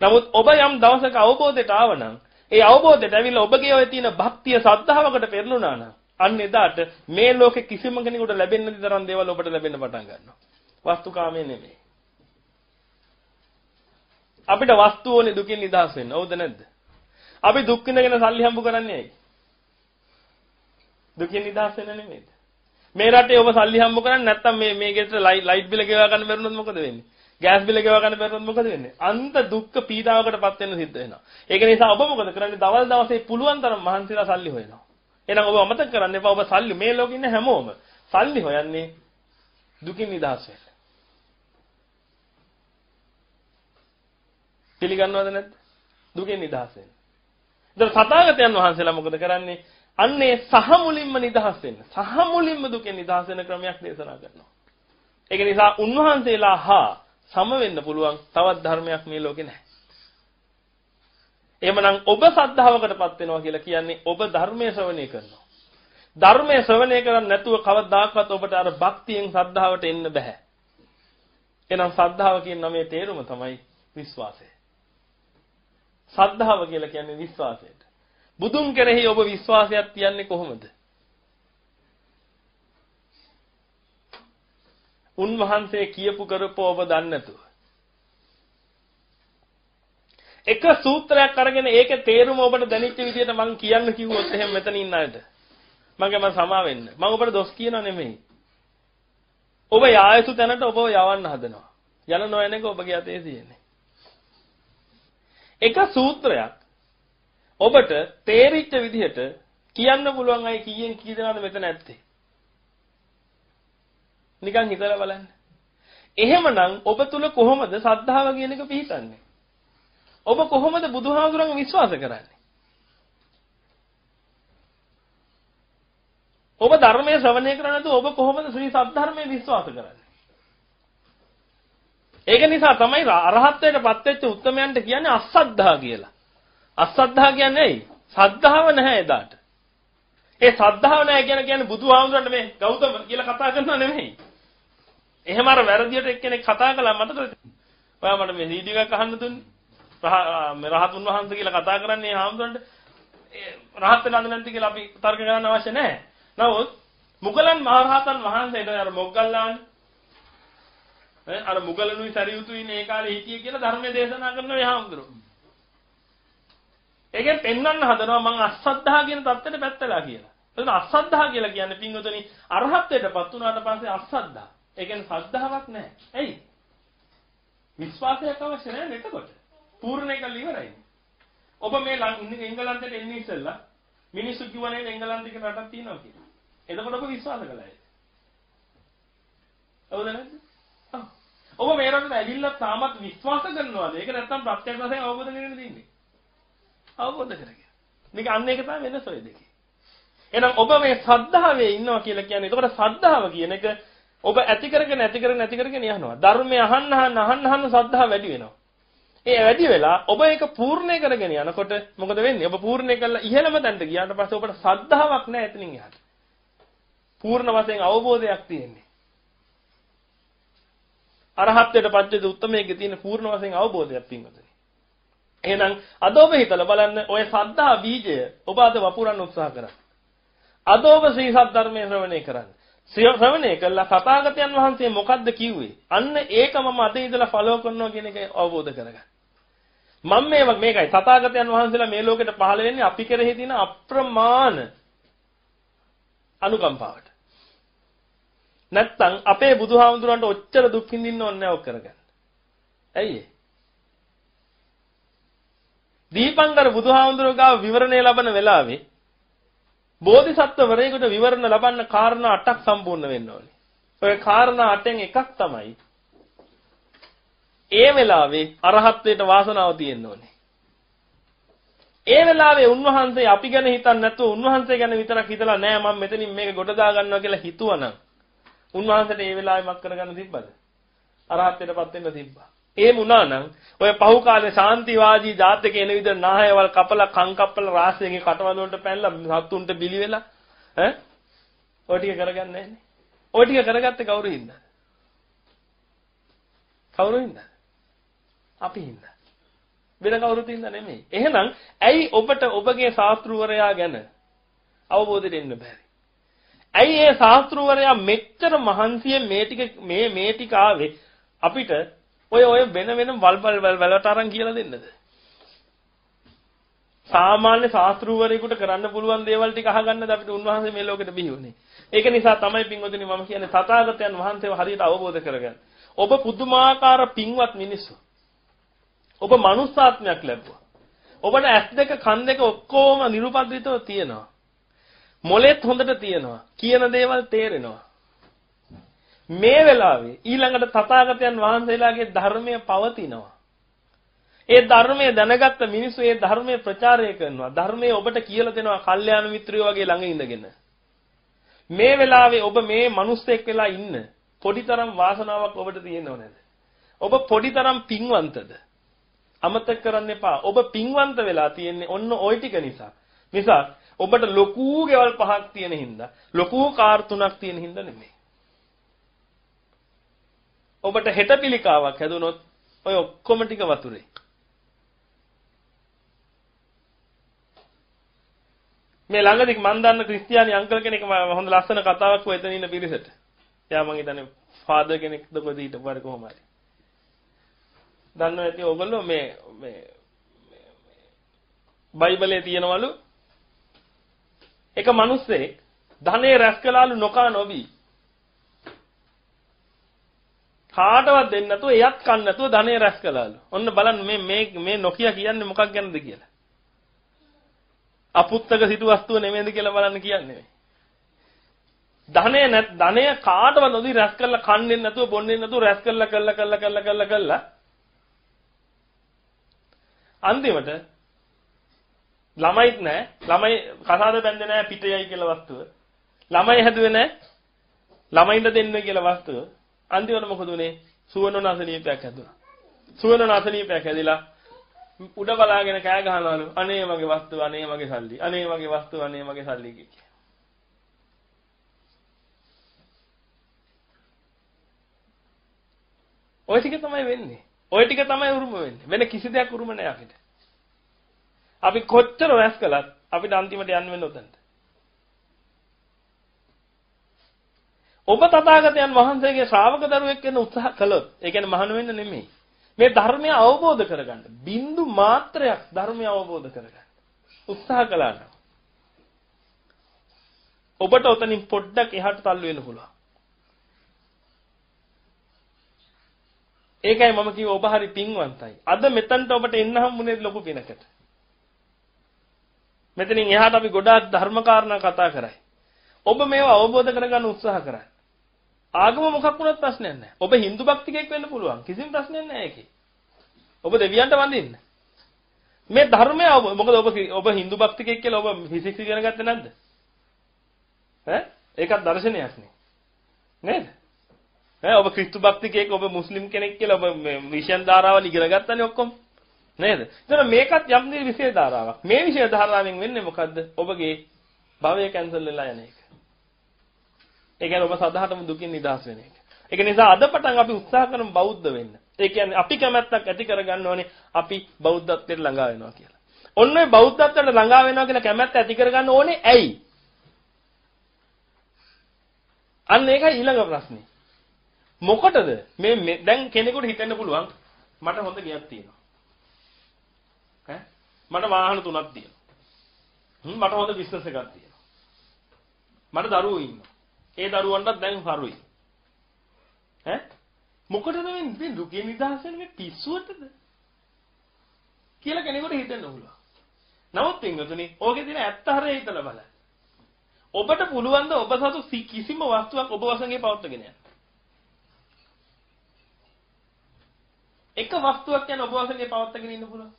නමුත් ඔබ යම් දවසක අවබෝධයට ආවනම් ඒ අවබෝධයට ඇවිල්ලා ඔබගේ ඔය තියෙන භක්තිය සද්ධාවකට පෙරළුණා නම් අන්න එදාට මේ ලෝකේ කිසිම කෙනෙකුට ලැබෙන්නේ නැති තරම් දේවල් ඔබට ලැබෙන්න පටන් ගන්නවා. වස්තුකාමයේ නෙමෙයි. අපිට වස්තු ඕනේ දුකින් නිදහස් වෙන්න. හවුද නැද්ද? අපි දුක් විඳගෙන සල්ලි හම්බ කරන්නේ ඇයි? දුකින් නිදහස් වෙන්න නෙමෙයිද? මේ රටේ ඔබ සල්ලි හම්බ කරන්නේ නැත්නම් මේ මේ ගෙදර ලයිට් බිල ගෙවා ගන්න බැරුණොත් මොකද වෙන්නේ? ගෑස් බිල ගෙවා ගන්න බැරුණොත් මොකද වෙන්නේ? අන්ත දුක්ඛ පීඩාවකටපත් වෙන්න සිද්ධ වෙනවා. ඒක නිසා ඔබ මොකද කරන්නේ? දවල් දවසේ පුළුවන් තරම් මහන්සිලා සල්ලි හොයනවා. එහෙනම් ඔබ අමතක කරන්න එපා ඔබ සල්ලි මේ ලෝකේ ඉන්න හැමෝම සල්ලි හොයන්නේ දුකින් නිදහස් වෙන්න. පිළිගන්නවද නැද්ද? දුකෙන් නිදහස් වෙන්න. ඉතින් සතාගතයන් වහන්සේලා මොකද කරන්නේ? අන්නේ සහ මුලින්ම නිදහස් වෙන්න. සහ මුලින්ම දුකෙන් නිදහස් වෙන ක්‍රමයක් දේශනා කරනවා. ඒක නිසා උන්වහන්සේලා හා සම වෙන්න පුළුවන් තවත් ධර්මයක් මේ ලෝකේ නැහැ. එහෙමනම් ඔබ සද්ධාවකටපත් වෙනවා කියලා කියන්නේ ඔබ ධර්මයේ ශ්‍රවණය කරනවා. ධර්මයේ ශ්‍රවණය කරන්නේ නැතුව කවදාකවත් ඔබට අර භක්තියෙන් සද්ධාවට එන්න බෑ. එහෙනම් සද්ධාව කියන නමේ තේරුම තමයි විශ්වාසය. සද්ධාව කියලා කියන්නේ විශ්වාසයට. බුදුන් කෙරෙහි ඔබ විශ්වාසයක් තියන්නේ කොහොමද? උන්වහන්සේ කියපු කරපු ඔබ දන්නේ නැතුව. එක සූත්‍රයක් අරගෙන ඒකේ තේරුම ඔබට දැනෙච්ච විදිහට මම කියන්න කිව්වොත් එහෙම මෙතන ඉන්න අයට මගේ මම සමා වෙන්න. මම ඔබට දොස් කියනව නෙමෙයි. ඔබ යායසු තැනට ඔබව යවන්න හදනවා. යන නොයන එක ඔබගේ අතේ තියෙන්නේ. එක සූත්‍රයක් ඔබට තේරිච්ච විදිහට කියන්න පුළුවන් අය කීයෙන් කී දෙනාද මෙතන ඇත්තේ? නිකන් හිතලා බලන්න. එහෙමනම් ඔබ තුල කොහොමද සද්ධාව කියන එක පිහිටන්නේ? ඔබ කොහොමද බුදුහාමුදුරන්ව විශ්වාස කරන්නේ? ඔබ ධර්මයේ ශ්‍රවණය කරන්නේ නැතුව ඔබ කොහොමද ශ්‍රී සද්ධර්මයේ විශ්වාස කරන්නේ? ඒක නිසා තමයි අරහත්ත්වයටපත් වෙච්ච උත්තමයන්ට කියන්නේ අසද්ධා කියලා. අසද්ධා කියන්නේ ඇයි? සද්ධාව නැහැ එදාට. ඒ සද්ධාව නැහැ කියන කියන්නේ බුදුහාමුදුරන්ට මේ ගෞතම කියලා කතා කරනව නෙමෙයි. එහෙම අර වැරදියට එක්කෙනෙක් කතා කළා මතකද? ඔයා මට මේ සීඩි එකක් අහන්න දුන්නේ. රහතුන් වහන්සේ කියලා කතා කරන්නේ හාමුදුරන්ට රහත් වෙනවද නැද්ද කියලා අපි තර්ක කරන්න අවශ්‍ය නැහැ. නමුත් මුගලන් මහරහතන් වහන්සේට අර මොග්ගල්ලාන් අර මුගලනුයි සරියුතුයි මේ කාලේ හිටියේ කියලා ධර්මයේ දේශනා කරන මේ හාමුදුරුවෝ. ඒකෙන් පෙන්වන්න හදනවා මං අසද්ධා කියන தත්තෙට පැත්තලා කියලා. එතන අසද්ධා කියලා කියන්නේ පින්වතුනි අරහත්ත්වයටපත් වුණාට පස්සේ අසද්ධා. ඒ කියන්නේ සද්ධාාවක් නැහැ. ඇයි? විශ්වාසයක් අවශ්‍ය නැහැ එතකොට. පූර්ණ එකල ඉවරයි. ඔබ මේ එංගලන්තයට එන්නේ ඉස්සෙල්ලා මිනිස්සු කිව්වනේ එංගලන්තේ කියන රටක් තියෙනවා කියලා. එතකොට ඔබ විශ්වාස කළා ඒක. හවුද නැද්ද? ඔබ මේ රටට ඇවිල්ලා තාමත් විශ්වාස කරනවාද? ඒක නැත්තම් ප්‍රත්‍යක්ෂ වශයෙන් අවබෝධ කරගෙන තින්නේ. අවබෝධ කරගෙන. මේක අන්න ඒක තමයි වෙනස ඔය දෙකේ. එහෙනම් ඔබ මේ සද්ධාවේ ඉන්නවා කියලා කියන්නේ එතකොට සද්ධාව කියන එක ඔබ ඇති කරගෙන ඇති කරගෙන ඇති කරගෙන යනවා. ධර්මය අහන්න අහන්න අහන්න අහන්න සද්ධා වැඩි වෙනවා. ඒ වැඩි වෙලා ඔබ ඒක පූර්ණේ කරගෙන යනකොට මොකද වෙන්නේ? ඔබ පූර්ණේ කළා ඉහළම තැනට ගියාට පස්සේ ඔබට සද්ධාාවක් නැහැ එතනින් එහාට. පූර්ණ වශයෙන් අවබෝධයක් තියෙන්නේ. අරහත්ත්වයට පත්වෙද උත්මයේ තියෙන පූර්ණ වශයෙන් අවබෝධයක් පින්වතුනි. එහෙනම් අද ඔබ හිතලා බලන්න ඔය සද්ධා බීජය ඔබ අද වපුරන්න උත්සාහ කරා. අද ඔබ ශ්‍රී සද්ධර්මයේ ශ්‍රවණය කරන්න. ශ්‍රවණය කළා තථාගතයන් වහන්සේ මොකද්ද කිව්වේ? අන්න ඒක මම අද ඉඳලා ෆලෝ කරනවා කියන එක අවබෝධ කරගන්න. මම මේ මේකයි තථාගතයන් වහන්සේලා මේ ලෝකෙට පහළ වෙන්නේ අපි කෙරෙහි තියෙන අප්‍රමාණ අනුකම්පාවට. නැත්තම් අපේ බුදුහාමුදුරන්ට ඔච්චර දුක් විඳින්න ඕනේ නැහැ ඔක් කරගන්න. ඇයි ඒ? දීපංකර බුදුහාමුදුරුවෝ ගාව විවරණය ලබන වෙලාවේ බෝධිසත්ව වරයෙකුට විවරණ ලබන්න කාරණා 8ක් සම්පූර්ණ වෙන්න ඕනේ. ඔය කාරණා 8න් එකක් තමයි ඒ වෙලාවේ අරහත්ත්වයට වාසනාව තියෙන්න ඕනේ. ඒ වෙලාවේ උන්වහන්සේ අපි ගැන හිතන්නේ නැතුව උන්වහන්සේ ගැන විතරක් හිතලා නෑ මම මෙතනින් මේක ගොඩ දා ගන්නවා කියලා හිතුවනම් උන්වහන්සේට ඒ වෙලාවේ මක් කරගන්න තිබ්බද? අරහත්ත්වයටපත් වෙන්න තිබ්බා. එහෙම වුණා නම් ඔය පහු කාලේ ශාන්තිවාදී ජාතක එන විදිහ නායවල් කපලා කන් කපලා රාශියකින් කටවල වලට පැනලා සතුන්ට බිලි වෙලා ඈ ඔය ටික කරගන්නේ නැන්නේ. ඔය ටික කරගත්තේ කවුරු හින්දාද? කවුරු හින්දාද? අපි හින්දා. වෙන කවුරුත් හින්දා නෙමෙයි. එහෙනම් ඇයි ඔබට ඔබගේ ශාස්ත්‍රවරයා ගැන අවබෝධයට එන්න බැරි? ඇයි ඒ ශාස්ත්‍රවරයා මෙච්චර මහන්සියෙන් මේ ටික මේ මේ ටික ආවේ අපිට ඔය ඔය වෙන වෙන වල්වල් වලට අරන් කියලා දෙන්නද? සාමාන්‍ය ශාස්ත්‍රූවරයෙකුට කරන්න පුළුවන් දේවල් ටික අහගන්නද අපිට උන්වහන්සේ මේ ලෝකෙට බිහි වුනේ. ඒක නිසා තමයි පින්වතුනි මම කියන්නේ තථාගතයන් වහන්සේව හරියට අවබෝධ කරගන්න. ඔබ පුදුමාකාර පින්වත් මිනිස්සු. ඔබ මනුස්සාත්මයක් ලැබුවා. ඔබට ඇස් දෙක කන් දෙක ඔක්කොම නිරුපද්‍රිතව තියෙනවා. මොලෙත් හොඳට තියෙනවා. කියන දේවල් තේරෙනවා. මේ වෙලාවේ ඊළඟට තථාගතයන් වහන්සේලාගේ ධර්මය පවතිනවා. ඒ ධර්මය දැනගත්ත මිනිස්සු ඒ ධර්මය ප්‍රචාරය කරනවා. ධර්මය ඔබට කියලා දෙනවා කල්යාණ මිත්‍රයෝ වගේ ළඟ ඉඳගෙන. මේ වෙලාවේ ඔබ මේ මිනිස්සෙක් වෙලා ඉන්න පොඩිතරම් වාසනාවක් ඔබට තියෙනව නේද? ඔබ පොඩිතරම් පින්වන්තද? අමතක කරන්න එපා. ඔබ පින්වන්ත වෙලා තියෙන්නේ ඔන්න ওই ටික නිසා. නිසා ඔබට ලොකු ගෙවල් පහක් තියෙන හින්දා, ලොකු කාර් තුනක් තියෙන හින්දා නෙමෙයි. ඔබට හෙට පිළිකාවක් හැදුනොත් ඔය ඔක්කොම ටික වතුරේ. මේ ළඟදී මම දන්න ක්‍රිස්තියානි අංකල් කෙනෙක් හොඳ ලස්සන කතාවක් කිව්වා එතන ඉන්න පිරිසට. එයා මං හිතන්නේ ෆාදර් කෙනෙක්ද කොහෙද හිටපු හරි කොහොම හරි. දන්නවා ඇති ඔයගොල්ලෝ මේ මේ බයිබලයේ තියෙනවලු එක මිනිස්සෙක් ධනෙ රැස් කළාලු නොකා නොබී කාටවත් දෙන්න නැතුව එයත් කන්න නැතුව ධනෙ රැස් කළාලු. ඔන්න බලන්න මේ මේ මේ නොකිය කියන්නේ මොකක් ගැනද කියලා. අපුත්තක සිටු වස්තුව නෙමෙයිද කියලා බලන්න කියන්නේ. ධනෙ නැත් ධනය කාටවත් නොදී රැස් කරලා කන්නේ නැතුව බොන්නේ නැතුව රැස් කරලා කරලා කරලා කරලා කරලා කරලා අන්තිමට ළමයිත් නැහැ ළමයි කසාද බැඳේ නැහැ පිටයයි කියලා වස්තුව ළමයි හැදුවේ නැහැ ළමයින්ට දෙන්න කියලා වස්තුව අන්තිමට මොකද උනේ සුවනන අසනීපයක් හැදුනා සුවනන අසනීපයක් හැදිලා උඩ බලාගෙන කෑ ගහනවලු අනේ මගේ වස්තුව අනේ මගේ සල්ලි අනේ මගේ වස්තුව අනේ මගේ සල්ලි කිය. ওই ටික තමයි වෙන්නේ. ওই ටික තමයි උරුම වෙන්නේ. වෙන කිසි දෙයක් උරුම නැහැ අපිට. අපි කොච්චර රැස් කළත් අපිට අන්තිමට යන්න වෙන උතන්ට. ඔබ තථාගතයන් වහන්සේගේ ශ්‍රාවක දරුවෙක් වෙන්න උත්සාහ කළොත්, ඒ කියන්නේ මහාන වෙන්න නෙමෙයි. මේ ධර්මය අවබෝධ කරගන්න. බින්දු මාත්‍රයක් ධර්මය අවබෝධ කරගන්න. උත්සාහ කළා නම් ඔබට උතනින් පොඩ්ඩක් එහාට තල්ලු වෙන්න පුළුවන්. ඒකයි මම කිව්ව ඔබ හරි පින්වන්තයි. අද මෙතනට ඔබට එන්න හම්බුනේ ලොකු පිනකට. මෙතනින් එහාට අපි ගොඩාක් ධර්ම කාරණා කතා කරයි. ඔබ මේවා අවබෝධ කරගන්න උත්සාහ කරයි. ආගම මොකක් වුණත් ප්‍රශ්නයක් නැහැ. ඔබ Hindu භක්තිකයෙක් වෙන්න පුළුවන්. කිසිම ප්‍රශ්නයක් නැහැ ඒකේ. ඔබ දෙවියන්ට වඳින්න. මේ ධර්මය මොකද ඔබ ඔබ Hindu භක්තිකයෙක් කියලා ඔබ ෆිසික්ස් ඉගෙන ගත්තේ නැද්ද? ඈ? ඒකත් දර්ශනයක් නේ. නේද? ඈ ඔබ ක්‍රිස්තු භක්තිකයෙක් ඔබ මුස්ලිම් කෙනෙක් කියලා ඔබ විෂයන් ධාරාවල් ඉගෙන ගත්තනේ ඔක්කොම. නේද? එතන මේකත් යම් විෂය ධාරාවක්. මේ විෂය ධාරාවෙන් වෙන්නේ මොකද්ද? ඔබගේ භවය කැන්සල් වෙලා යන එක. ඒ කියන්නේ ඔබ සදාහටම දුකින් නිදහස් වෙන එක. ඒක නිසා අද පටන් අපි උත්සාහ කරමු බෞද්ධ වෙන්න. ඒ කියන්නේ අපි කැමැත්තක් ඇති කරගන්න ඕනේ අපි බෞද්ධත්වයට ළඟා වෙනවා කියලා. ඔන්න ඔය බෞද්ධත්වයට ළඟා වෙනවා කියලා කැමැත්ත ඇති කරගන්න ඕනේ ඇයි? අන්න ඒකයි ඊළඟ ප්‍රශ්නේ. මොකටද මේ දැන් කෙනෙකුට හිතෙන්න පුළුවන් මට හොඳ ගියක් තියෙනවා. ඈ මට වාහන තුනක් තියෙනවා. මට හොඳ බිස්නස් එකක් තියෙනවා. මට දරුවෝ ඉන්නවා. ඒ දරුවන්ටත් දැන් හරුයි. ඈ මොකටද මේ දුකේ නිදහස් වෙන්නේ මේ පිස්සුවටද? කියලා කෙනෙකුට හිතෙන්න පුළුවන්. නමුත් පින්වතුනි, ඕකේ තියෙන ඇත්ත හරිය හිතලා බලන්න. ඔබට පුළුවන් ද ඔබ සතු කිසිම වස්තුවක් ඔබ වශයෙන් පවත්වාගෙන යන්න. එක වස්තුවක් යන ඔබ වශයෙන් පවත්වාගෙන ඉන්න පුළුවන්.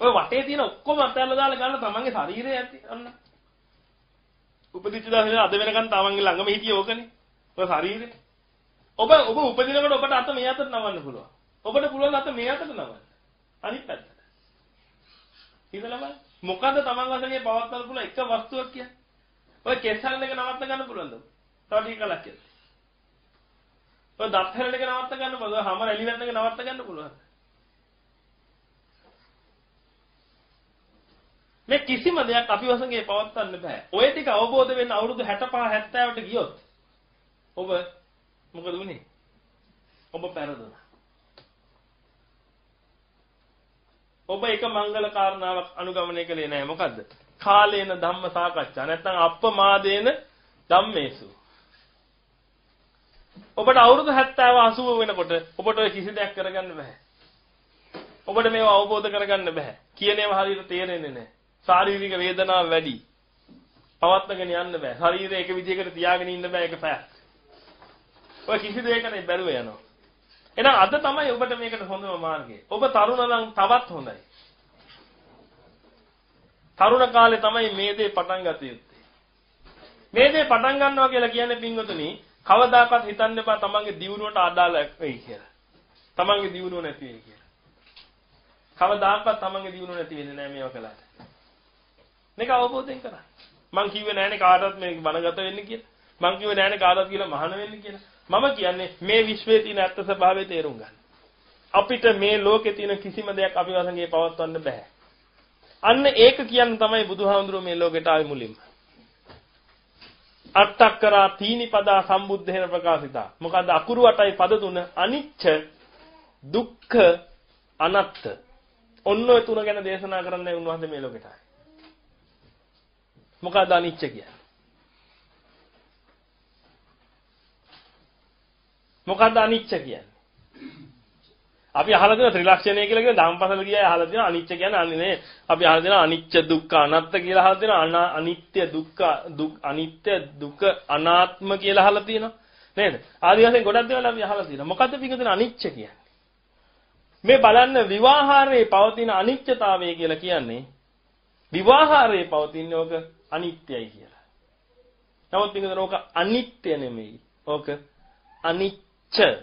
ඔය වටේ තියෙන ඔක්කොම අතහැරලා දාලා ගන්න තමන්ගේ ශරීරය ඇති අන්න. උපදිච්ච දවසේ අද වෙනකන් තමන්ගේ ළඟම හිටියේ ඕකනේ. ඔය ශරීරේ. ඔබ ඔබ උපදිනකොට ඔබට අත මේ අතට නවන්න පුළුවන්. ඔබට පුළුවන් අත මේ අතට නවන්න. අනිත් පැත්තට. හිතලා බලන්න. මොකද්ද තමන් වශයෙන් පවත්වන්න පුළුවන් එක වස්තුවක් කියන්නේ? ඔය කෙස්සල් එක නවත්ත ගන්න පුළුවන්ද? තව ටික කලක් කියලා. ඔය දත් හැරෙන එක නවත්ත ගන්න පුළුවන්ද? ඔය හැම රැලි වෙන එක නවත්ත ගන්න පුළුවන්ද? මේ කිසිම දෙයක් අපි වශයෙන් පවත්වන්න බෑ. ඔය ටික අවබෝධ වෙන්න අවුරුදු 65 70ට ගියොත් ඔබ මොකද වුනේ? ඔබ පෙරදුනා. ඔබ එක මංගල කාරණාවක් අනුගමනය කළේ නැහැ. මොකද්ද? කාලේන ධම්ම සාකච්ඡා. නැත්නම් අප්පමාදේන ධම්මේසු. ඔබට අවුරුදු 70 80 වෙනකොට ඔබට ඔය කිසි දෙයක් කරගන්න බෑ. ඔබට මේවා අවබෝධ කරගන්න බෑ. කියන ඒවා හරියට තේරෙන්නේ නැහැ. ශාරීරික වේදනාව වැඩි. පවත්වාගෙන යන්න බෑ. ශරීරය එක විදිහකට තියාගෙන ඉන්න බෑ ඒක පැයක්. ඔය කිසි දෙයකට බැරුව යනවා. එහෙනම් අද තමයි ඔබට මේකට හොඳම මාර්ගය. ඔබ තරුණ නම් තවත් හොඳයි. තරුණ කාලේ තමයි මේ දේ පටන් ගත යුත්තේ. මේ දේ පටන් ගන්නවා කියලා කියන්නේ පින්වතුනි කවදාකවත් හිතන්න එපා තමන්ගේ දියුණුවට අදාළ වෙයි කියලා. තමන්ගේ දියුණුව නැති වෙයි කියලා. කවදාකවත් තමන්ගේ දියුණුව නැති වෙන්නේ නැහැ මේවා කළාට. මේක අවබෝධයෙන් කරන්න. මං කිව්වේ නෑනේ කාටවත් මේක බනගත වෙන්න කියලා. මං කිව්වේ නෑනේ කාටවත් කියලා මහාන වෙන්න කියලා. මම කියන්නේ මේ විශ්වයේ තියෙන ඇත්ත ස්වභාවය තේරුම් ගන්න. අපිට මේ ලෝකේ තියෙන කිසිම දෙයක් අපි වසඟේ පවත්වන්න බෑ. අන්න ඒක කියන්න තමයි බුදුහාමුදුරුවෝ මේ ලෝකෙට ආවේ මුලින්ම. අට්ඨක්කරා තීනි පදා සම්බුද්ධේන ප්‍රකාශිතා. මොකද අකුරු අටයි පද තුන අනිච්ච දුක්ඛ අනත්ත. ඔන්න ඔය තුන ගැන දේශනා කරන්නයි උන්වහන්සේ මේ ලෝකෙට ආවේ. මොකද අනිච්ච කියන්නේ? මොකද්ද අනිච්ච කියන්නේ? අපි අහලා තියෙන ත්‍රිලක්ෂණය කියලා කියන ධම්පසල ගියා අහලා තියෙන අනිච්ච කියන්නේ අනේ අපි අහලා තියෙන අනිච්ච දුක්ඛ අනාත්ත කියලා අහලා තියෙන අනිත්‍ය දුක්ඛ දුක් අනිත්‍ය දුක අනාත්ම කියලා අහලා තියෙනවා නේද? ආදි වශයෙන් ගොඩක් දේවල් අපි අහලා තියෙනවා. මොකද්ද පිටුදින අනිච්ච කියන්නේ? මේ බලන්න විවාහාරයේ පවතින අනිත්‍යතාවය කියලා කියන්නේ විවාහාරයේ පවතින ඕක අනිත්‍යයි කියලා. නමුත් පිටුදින ඕක අනිත්‍ය නෙමෙයි. ඕක අනිත්‍ය අනිච්ච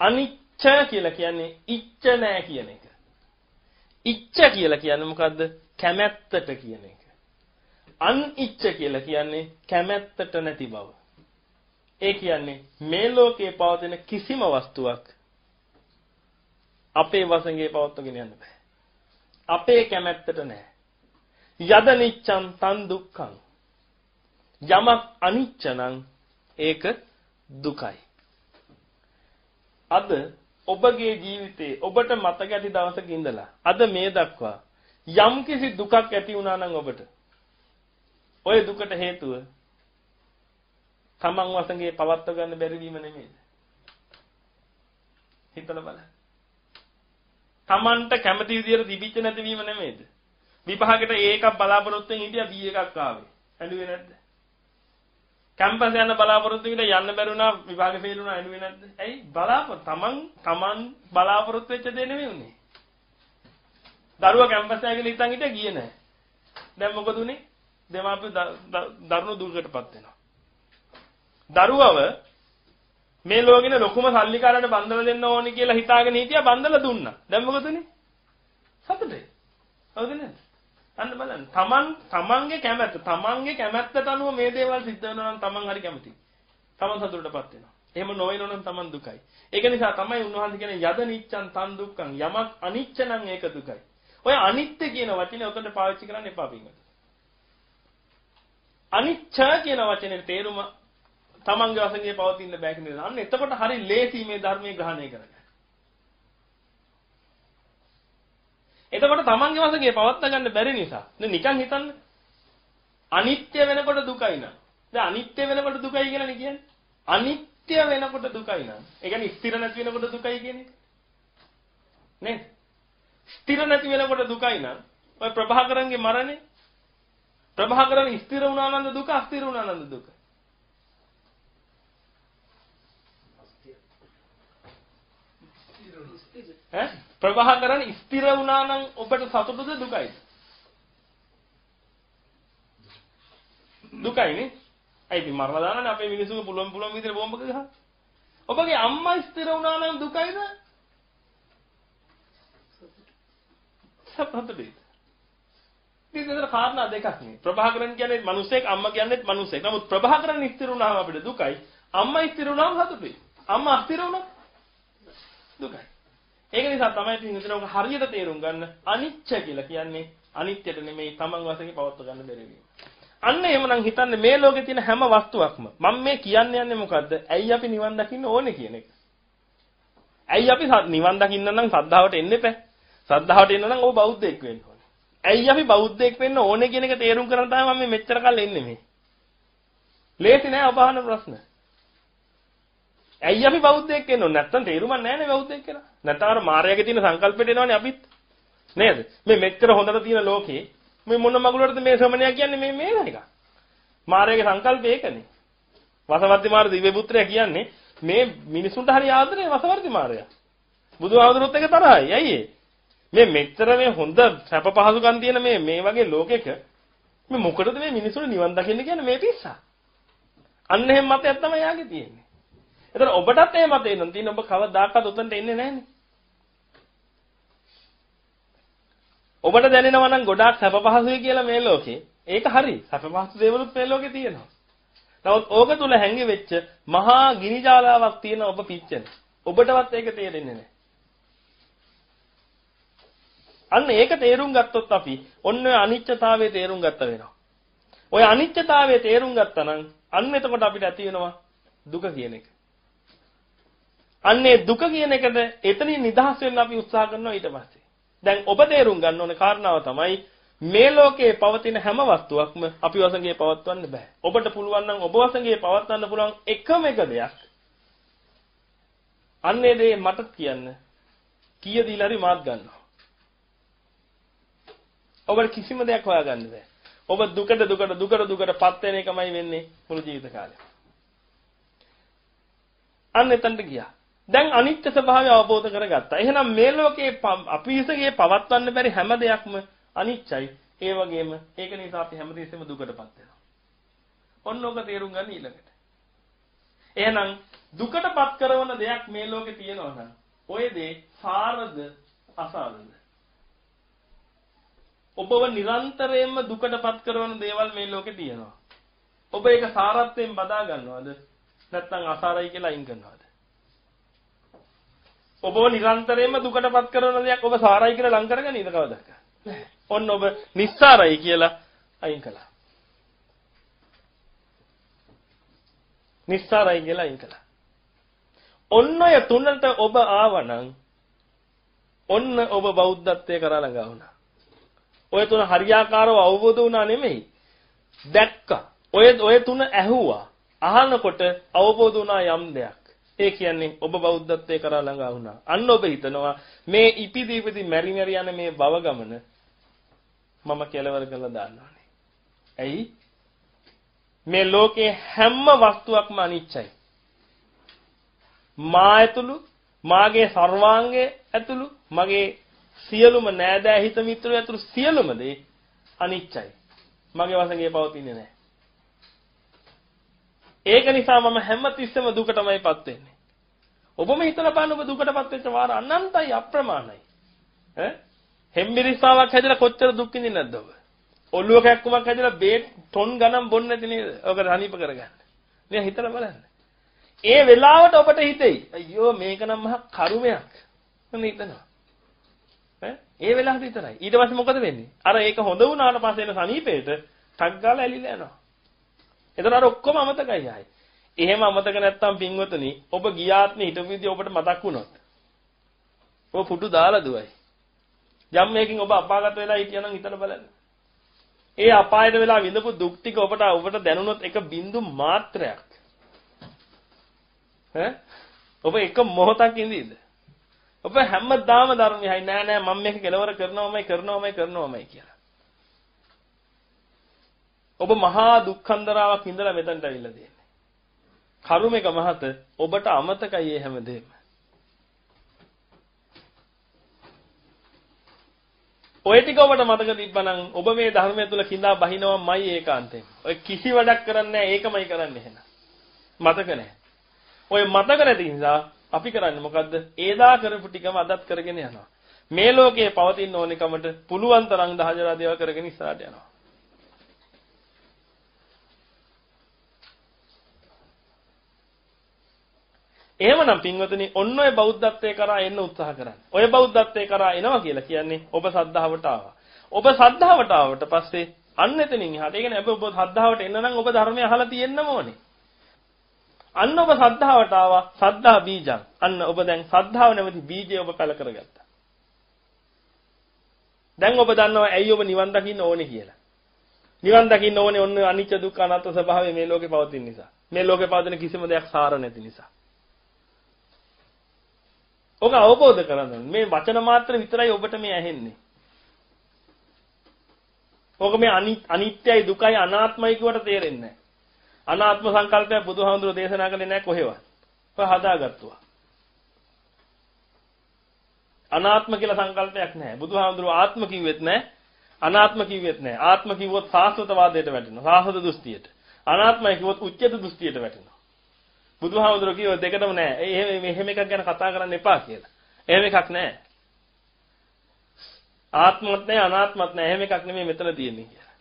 අනිච්ච කියලා කියන්නේ ඉච්ච නෑ කියන එක. ඉච්ච කියලා කියන්නේ මොකද්ද? කැමැත්තට කියන එක. අනිච්ච කියලා කියන්නේ කැමැත්තට නැති බව. ඒ කියන්නේ මේ ලෝකේ පවතින කිසිම වස්තුවක් අපේ වසඟේ පවත්වගෙන යන්න බෑ. අපේ කැමැත්තට නෑ. යද නිච්ඡං තන් දුක්ඛං. යමක් අනිච්ච නම් ඒක දුකයි. අද ඔබගේ ජීවිතේ ඔබට මතක ඇති දවසක ඉඳලා අද මේ දක්වා යම්කිසි දුකක් ඇති වුණා නම් ඔබට ඔය දුකට හේතුව තමන් වසඟේ පවත්ව ගන්න බැරි වීම නෙමෙයිද? හිතලා බලන්න. තමන්ට කැමති විදියට තිබිච්ච නැතිවීම නෙමෙයිද? විභාගෙට A එකක් බලාපොරොත්තු වෙන් හිටියා B එකක් ආවේ. ඇඬුවේ නැද්ද? කැම්පස් යන බලාපොරොත්තු විතර යන්න බැරුණා විභාග ෆේල් වුණා එළුවේ නැද්ද? ඇයි බලාපොරොත්තු තමන් තමන් බලාපොරොත්තු වෙච්ච දේ නෙමෙයි උනේ. දරුවා කැම්පස් එකේ ගිහින් ඉතින් හිටිය ගියේ නැහැ. දැන් මොකද උනේ? දෙමාපිය දරුණු දුකකටපත් වෙනවා. දරුවව මේ ලෝකෙන ලොකුම සල්ලිකාරට බන්දලා දෙන්න ඕනි කියලා හිතාගෙන හිටියා බන්දලා දුන්නා. දැන් මොකද උනේ? සතුටේ. හවුද නේද? අන්න බලන්න. තමන් තමන්ගේ කැමැත්ත තමන්ගේ කැමැත්තට අනුව මේ දේවල් සිද්ධ වෙනවා නම් තමන් හරි කැමතියි. තමන් සතුටටපත් වෙනවා. එහෙම නොවෙනෝ නම් තමන් දුකයි. ඒක නිසා තමයි උන්වහන්සේ කියන්නේ යද නිච්ඡන් තන් දුක්ඛං යමක් අනිච්ච නම් ඒක දුකයි. ඔය අනිත්‍ය කියන වචනේ උතන්ට පාවිච්චි කරන්න එපා පින්වතුනි. අනිච්ච කියන වචනේ තේරුම තමන්ගේ වශයෙන් පවතින්න බෑ කියන දේ. අන්න එතකොට හරි ලේසි මේ ධර්මයේ ග්‍රහණය කරගන්න. එතකොට තමන්ගේ වශයෙන් පවත්වා ගන්න බැරි නිසා. දැන් නිකන් හිතන්න. අනිත්‍ය වෙනකොට දුකයි නං. දැන් අනිත්‍ය වෙනකොට දුකයි කියලා නේ කියන්නේ. අනිත්‍ය වෙනකොට දුකයි නං. ඒ කියන්නේ ස්ථිර නැති වෙනකොට දුකයි කියන්නේ. නේද? ස්ථිර නැති වෙනකොට දුකයි නං. ඔය ප්‍රභාකරන්ගේ මරණේ ප්‍රභාකරන් ස්ථිර වුණානන්ද දුක අස්ථිර වුණානන්ද දුක. ඈ ප්‍රවාහකරණ ස්ථිර වුණා නම් ඔබට සතුටුද දුකයිද? දුකයිනේ. ඇයි ඉතින් මරලා දානනේ අපේ මිනිස්සුන්ගේ පුළුවන් පුළුවන් විදිහට බෝම්බක ගහන. ඔබගේ අම්මා ස්ථිර වුණා නම් දුකයිද? සතුටුයි. ඉතින් කාරණා දෙකක් නේ. ප්‍රභාකරන් කියන්නේ මිනිස්සෙක් අම්මා කියන්නේත් මිනිස්සෙක්. නමුත් ප්‍රභාකරන් ස්ථිර වුණාම අපිට දුකයි. අම්මා ස්ථිර වුණාම සතුටුයි. අම්මා අස්ථිර වුණා දුකයි. ඒක නිසා තමයි ඉතින් මෙතන ඔක හරියට තේරුම් ගන්න අනිච්ච කියලා කියන්නේ අනිත්‍යට නෙමෙයි තමන් වශයෙන් පවත්ව ගන්න බැරි වීම. අන්න එහෙමනම් හිතන්න මේ ලෝකේ තියෙන හැම වස්තුවක්ම මම මේ කියන්න යන්නේ මොකද්ද? ඇයි අපි නිවන් දකින්න ඕනේ කියන එක. ඇයි අපි නිවන් දකින්න නම් සද්ධාවට එන්න එපා. සද්ධාවට එන්න නම් ඔබ බෞද්ධයෙක් වෙන්න ඕනේ. ඇයි අපි බෞද්ධයෙක් වෙන්න ඕනේ කියන එක තේරුම් කරන් තමයි මම මෙච්චර කල් එන්නේ මේ. ලේසි නෑ ඔබ අහන ප්‍රශ්න. ඇයි අපි බෞද්ධයෙක් වෙන්න ඕනේ? නැත්තම් තේරුමක් නෑනේ බෞද්ධයෙක් කියලා. නැත්නම් අර මාර්යාගේ තියෙන සංකල්පෙට එනවනේ අපිත්. නේද? මේ මෙච්චර හොඳට තියෙන ලෝකේ මේ මොන මගුලටද මේ ශ්‍රමණයා කියන්නේ මේ මේ එක. මාර්යාගේ සංකල්පය ඒකනේ. වසවර්ති මාර දිව්‍ය පුත්‍රයා කියන්නේ මේ මිනිසුන්ට හරි ආදරේ වසවර්ති මාර්යා. බුදුහාමුදුරුවොත් එක තරහයි. ඇයි මේ මෙච්චර මේ හොඳ සැප පහසුකම් තියෙන මේ මේ වගේ ලෝකෙක මේ මොකටද මේ මිනිසුන්ට නිවන් දකින්න කියන්නේ මේ පිස්සා. අන්න එහෙම මතයක් තමයි යාගේ තියෙන්නේ. එතන ඔබටත් ඒ මතේ නම් තියෙන ඔබ කවදාකවත් උතන්ට එන්නේ නැහනේ. ඔබට දැනෙනවා නම් ගොඩාක් සැප පහසුයි කියලා මේ ලෝකේ. ඒක හරි. සැප පහසු දේවලුත් මේ ලෝකේ තියෙනවා. නමුත් ඕක තුල හැංගි වෙච්ච මහා ගිනි ජාලාවක් තියෙන ඔබ පිච්චෙන. ඔබටවත් ඒක තේරෙන්නේ නැහැ. අන්න ඒක තේරුම් ගත්තොත් අපි ඔන්න ඔය අනිත්‍යතාවයේ තේරුම් ගත්ත වෙනවා. ඔය අනිත්‍යතාවයේ තේරුම් ගත්තා නම් අන්න එතකොට අපිට ඇති වෙනවා දුක කියන එක. අන්නේ දුක කියන එකද එතනින් නිදහස් වෙන්න අපි උත්සාහ කරනවා ඊට පස්සේ. දැන් ඔබ තේරුම් ගන්න ඕනේ කාරණාව තමයි මේ ලෝකේ පවතින හැම වස්තුවක්ම අපි වසඟේ පවත්වන්න බෑ. ඔබට පුළුවන් නම් ඔබ වසඟේ පවත්වන්න පුළුවන් එකම එක දෙයක්. අන්නේ දේ මට කියන්න. කීය දීලා හරි මාත් ගන්නවා. ඔබට කිසිම දෙයක් හොයාගන්න බෑ. ඔබ දුකට දුකට දුකට දුකටපත් වෙන එකමයි වෙන්නේ මුළු ජීවිත කාලෙම. අන්න එතනට ගියා. දැන් අනිත්‍ය ස්වභාවය අවබෝධ කරගත්තා. එහෙනම් මේ ලෝකේ අපි විසගේ පවත්වන්න බැරි හැම දෙයක්ම අනිත්‍යයි. ඒ වගේම ඒක නිසා අපි හැමදෙස්සෙම දුකටපත් වෙනවා. ඔන්න ඔක තේරුම් ගන්න ඊළඟට. එහෙනම් දුකටපත් කරන දෙයක් මේ ලෝකේ තියෙනවා නම් ඔය දේ සාරද අසාරද? ඔබව නිරන්තරයෙන්ම දුකටපත් කරන දේවල් මේ ලෝකේ තියෙනවා. ඔබ ඒක සාරත්වයෙන් බදා ගන්නවද? නැත්නම් අසාරයි කියලා අයින් කරනවද? ඔබව නිරන්තරයෙන්ම දුකටපත් කරන දෙයක් ඔබ සාරයි කියලා ලං කරගනීද කවදාද? ඔන්න ඔබ නිස්සාරයි කියලා අයින් කළා. නිස්සාරයි කියලා අයින් කළා. ඔන්න ඔය තුනට ඔබ ආවනම් ඔන්න ඔබ බෞද්ධත්වයේ කරා ළඟා වුණා. ඔය තුන හරියාකාරව අවබෝධ වුණා නෙමෙයි. දැක්කා. ඔය ඔය තුන ඇහුවා. අහනකොට අවබෝධ වුණා යම් දෙයක්. ඒ කියන්නේ ඔබ බෞද්ධත්වයේ කරා ළඟා වුණා. අන්න ඔබ හිතනවා මේ ඉපිදි ඉපිදි මෙරි මෙරි යන මේ භව ගමන මම කෙලවර කරලා දාන්නවානේ. ඇයි? මේ ලෝකේ හැම වස්තුවක්ම අනිච්චයි. මා ඇතුළු මාගේ සර්වාංගය ඇතුළු මගේ සියලුම නෑදෑ හිත මිත්‍රයෝ ඇතුළු සියලුම දේ අනිච්චයි. මගේ වශයෙන් පවතින්නේ නැහැ. ඒක නිසා මම හැම තිස්සෙම දුකටමයිපත් වෙන්නේ. ඔබම හිතලා බලන්න ඔබ දුකටපත් වෙච්ච වාර අනන්තයි අප්‍රමාණයි. ඈ හෙම්බිරිස්සාවක් හැදලා කොච්චර දුක් විඳින්නේ නැද්ද ඔබ? ඔළුව කැක්කුමක් හැදලා බේත් ටොන් ගණන් බොන්නේ නැති නේද? ඔක රණීප කරගන්න. මේ හිතලා බලන්න. ඒ වෙලාවට ඔබට හිතෙයි අයියෝ මේක නම් මහා කරුමයක්. මම හිතනවා. ඈ ඒ වෙලාවට විතරයි. ඊට පස්සේ මොකද වෙන්නේ? අර ඒක හොඳ වුණාට පස්සේ එන සනීපේට ටක් ගාලා ඇලිලා යනවා. එතන අර ඔක්කොම අමතකයි ආයි. එහෙම අමතක නැත්තම් පින්වතුනි ඔබ ගියාත්නේ හිටපු විදිහ ඔබට මතක් වුණොත් ඔබ පුටු දාලා දුවයි. යම් මේකින් ඔබ අපාගත වෙලා හිටියනම් හිතලා බලන්න. ඒ අපායට වෙලා විඳපු දුක් ටික ඔබට ඔබට දැනුනොත් එක බින්දු මාත්‍රයක්. ඈ ඔබ එක මොහොතක් ඉඳීද? ඔබ හැමදාම ධර්මයයි නෑ නෑ මම මේක කෙලවර කරනවමයි කරනවමයි කරනවමයි කියලා. ඔබ මහා දුක්ඛන්දරාවක් ඉඳලා මෙතනට අවිල්ලා තියෙන්නේ. කරුමේක මහත ඔබට අමතකයි මේ හැමදේම. ඔය ටික ඔබට මතක තිබ්බනම් ඔබ මේ ධර්මය තුල කිඳා බහිනවමයි ඒකාන්තයෙන්. ඔය කිසි වැඩක් කරන්නේ නැහැ ඒකමයි කරන්නේ එහෙනම්. මතක නැහැ. ඔය මතක නැති නිසා අපි කරන්නේ මොකද්ද? ඒදා කරපු ටිකම අදත් කරගෙන යනවා. මේ ලෝකයේ පවතින ඕනිකමට පුළුවන් තරම් දහජරා දේවල් කරගෙන ඉස්සරහට යනවා. එහෙමනම් පින්වතුනි ඔන්න ඔය බෞද්ධත්වයේ කරා එන්න උත්සාහ කරන්න. ඔය බෞද්ධත්වයේ කරා එනවා කියලා කියන්නේ ඔබ සද්ධාවට ආවා. ඔබ සද්ධාවට ආවට පස්සේ අන්න එතනින් එහාට. ඒ කියන්නේ ඔබ සද්ධාවට එන්න නම් ඔබ ධර්මය අහලා තියෙන්නම ඕනේ. අන්න ඔබ සද්ධාවට ආවා. සද්ධා බීජං. අන්න ඔබ දැන් සද්ධාව නැමැති බීජය ඔබ කල කරගත්තා. දැන් ඔබ දන්නවා ඇයි ඔබ නිවන් දකින්න ඕනේ කියලා. නිවන් දකින්න ඕනේ ඔන්න අනිත්‍ය දුක්ඛ අනාත්ම ස්වභාවය මේ ලෝකේ පවතින නිසා. මේ ලෝකේ පවතින කිසිම දෙයක් සාර නැති නිසා. ඔක අවබෝධ කරගන්න. මේ වචන මාත්‍ර විතරයි ඔබට මේ ඇහෙන්නේ. ඔක මේ අනිත්‍යයි දුකයි අනාත්මයි කියවට තේරෙන්නේ නැහැ. අනාත්ම සංකල්පය බුදුහාමුදුරෝ දේශනා කළේ නැහැ කොහෙවත්. ඔය හදාගත්තුවා. අනාත්ම කියලා සංකල්පයක් නැහැ. බුදුහාමුදුරෝ ආත්ම කිව්වෙත් නැහැ. අනාත්ම කිව්වෙත් නැහැ. ආත්ම කිව්වොත් සාස්වතවාදයට වැටෙනවා. සාස්වත දෘෂ්ටියට. අනාත්මයි කිව්වොත් උච්චත දෘෂ්ටියට වැටෙනවා. බුදුහාමුදුරෝ කිව්ව දෙකටම නැහැ. එහෙම එහෙම එකක් ගැන කතා කරන්න එපා කියලා. එහෙම එකක් නැහැ. ආත්මවත් නැහැ අනාත්මත් නැහැ. එහෙම එකක් නෙමෙයි මෙතන තියෙන්නේ කියලා.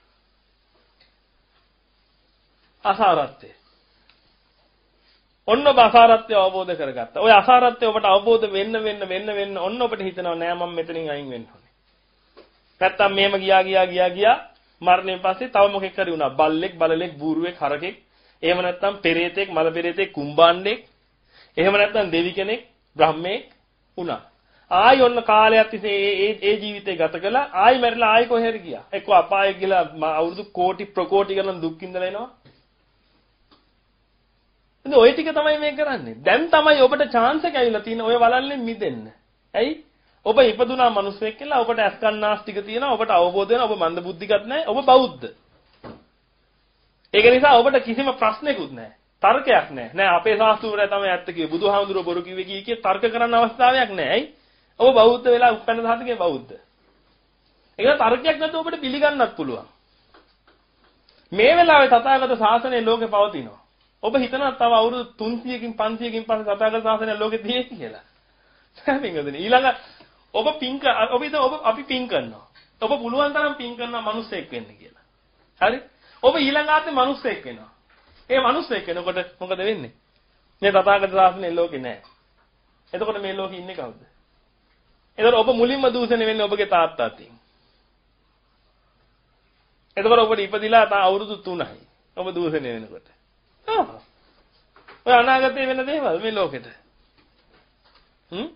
අසාරත්වය. ඔන්න ඔබ අසාරත්වය අවබෝධ කරගත්තා. ওই අසාරත්වය ඔබට අවබෝධ වෙන්න වෙන්න වෙන්න වෙන්න ඔන්න ඔබට හිතෙනවා නෑ මම මෙතනින් අයින් වෙන්න ඕනේ. නැත්තම් මෙහෙම ගියා ගියා ගියා ගියා මරණයෙන් පස්සේ තව මොකෙක් හරි වුණා. බල්ලෙක්, බලලෙක්, බූරුවෙක්, හරකෙක් එහෙම නැත්නම් පෙරේතෙක් මල පෙරේතෙක් කුම්බාණ්ඩෙක් එහෙම නැත්නම් දෙවි කෙනෙක් බ්‍රහ්මෙක් වුණා. ආයි ඔන්න කාලයක් තිස්සේ ඒ ඒ ජීවිතේ ගත කළා ආයි මැරිලා ආයි කොහෙද ගියා. එක්ක අපායෙ ගිහලා අවුරුදු කෝටි ප්‍රකෝටි ගණන් දුක් විඳලා එනවා. ඉතින් ওই ටික තමයි මේ කරන්නේ. දැන් තමයි ඔබට chance එක ඇවිල්ලා තියෙන ඔය වලල්ලෙන් මිදෙන්න. ඇයි? ඔබ ඉපදුනා මිනිස්සෙක් කියලා ඔබට ඇස්කන්නාස් ටික තියෙනවා ඔබට අවබෝධ වෙනවා ඔබ මන්ද බුද්ධිගත නැහැ ඔබ බෞද්ධ. ඒක නිසා ඔබට කිසිම ප්‍රශ්නයක්වත් නැහැ. තර්කයක් නැහැ. නෑ අපේ ශාස්ත්‍රවරයා තමයි ඇත්ත කිව්වේ. බුදුහාමුදුරුවෝ බොරු කිව්වේ කී කිය තර්ක කරන්න අවස්ථාවක් නැහැ. ඇයි? ඔබ බෞද්ධ වෙලා උපැන්න සාධකේ බෞද්ධ. ඒක තර්කයක් නැතුව ඔබට පිළිගන්නත් පුළුවන්. මේ වෙලාවේ තථාගත ශාසනය ලෝකේ පවතිනවා. ඔබ හිතනවා තව අවුරුදු 300කින් 500කින් පස්සේ තථාගත ශාසනය ලෝකේ තියෙයි කියලා. සෑමින්ගදනේ ඊළඟ ඔබ පිංක ඔබ ඔබ අපි පිං කරනවා. ඔබ පුළුවන් තරම් පිං කරනවා මිනිස්සෙක් වෙන්න කියලා. හරි? ඔබ ඊළඟ ආත්මේ මිනිස්සෙක් වෙනවා. ඒ මිනිස්සෙක් වෙනකොට මොකද වෙන්නේ? මේ තථාගත ශාසනය ලෝකේ නැහැ. එතකොට මේ ලෝකේ ඉන්නේ කවුද? එතකොට ඔබ මුලින්ම දූෂණය වෙන්නේ ඔබගේ තාත්තා අතින්. එතකොට ඔබට ඉපදිලා තා අවුරුදු 3යි. ඔබ දූෂණය වෙනකොට. ආ. ඔය අනාගතේ වෙන දේවල් මේ ලෝකෙට. හ්ම්?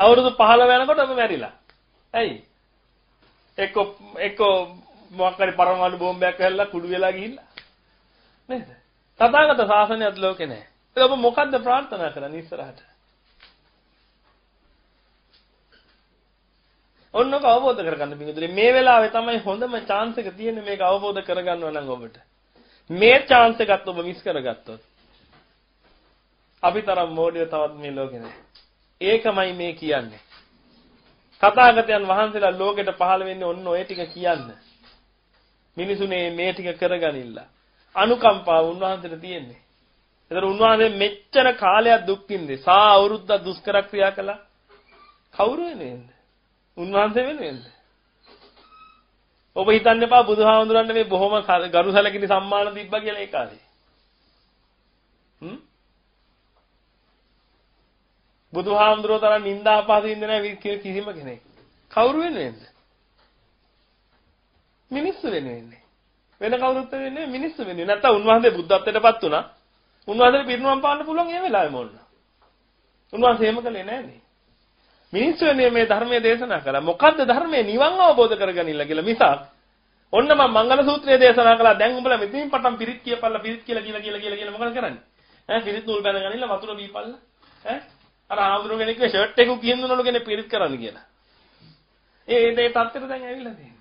අවුරුදු 15 වෙනකොට ඔබ මැරිලා. ඇයි? එක්ක එක්ක මොකක් හරි පරමාණු බෝම්බයක් ඇල්ලලා කුඩු වෙලා ගිහිල්ලා. නේද? තථාගත ශාසනයත් ලෝකේ නැහැ. ඒක ඔබ මොකද්ද ප්‍රාර්ථනා කරන්නේ ඉස්සරහට? ඔන්නක අවබෝධ කරගන්න බින්දුනේ මේ වෙලාවේ තමයි හොඳම chance එක තියෙන්නේ මේක අවබෝධ කරගන්නවා නම් ඔබට. මේ chance එකත් ඔබ මිස් කරගත්තොත් අපි තරම් මොඩිය තවත් මේ ලෝකේ නැහැ. ඒකමයි මේ කියන්නේ. තථාගතයන් වහන්සේලා ලෝකෙට පහළ වෙන්නේ ඔන්න ඔය ටික කියන්න. මිනිසුනේ මේ ටික කරගනින්න. අනුකම්පාව උන්වහන්සේට තියෙන්නේ. ඒතර උන්වහන්සේ මෙච්චර කාලයක් දුක් විඳේ. සා අවුරුද්දක් දුෂ්කර ක්‍රියා කළා. කවුරු වෙනේද? උන්වහන්සේ වෙනුවෙන්ද? ඔබ හිතන්න එපා බුදුහාමුදුරන්ට මේ බොහොම ගරු සැලකිලි සම්මාන තිබ්බා කියලා ඒ කාලේ. හ්ම්? බුදුහාමුදුරුවෝ තරම් නිന്ദා අපහාස ඉන්නේ නැහැ කිසිම කෙනෙක්. කවුරු වෙනුවෙන්ද? මිනිස්සු වෙනුවෙන්නේ. වෙන කවුරුත් වෙන්නේ මිනිස්සු වෙනුවෙන්. නැත්තම් උන්වහන්සේ බුද්ධත්වයටපත් වුණා. උන්වහන්සේට පිරිනුවම් පාන්න පුළුවන් ඒ වෙලාවෙම ඕන. උන්වහන්සේ එහෙම කළේ නැහනේ. මිනිස්සු වෙනුවෙන් මේ ධර්මයේ දේශනා කළා. මොකද්ද ධර්මයේ නිවන් අවබෝධ කරගනින්න කියලා මිසක් ඔන්න මම මංගල සූත්‍රය දේශනා කළා. දැන් උඹලා මෙතනින් පටන් පිරිත් කියපල්ලා පිරිත් කියලා කියලා කියලා කියලා කියලා මොකද කරන්නේ? ඈ පිරිත් නූල් බැඳගනින්න වතුර බීපල්ලා. ඈ අර ආඳුරු කෙනෙක්ගේ ෂර්ට් එක කියනනලු කෙනෙක් පිරිත් කරන්න කියලා. ඒ ඒ තත්ත්වෙට දැන් ඇවිල්ලා තියෙන්නේ.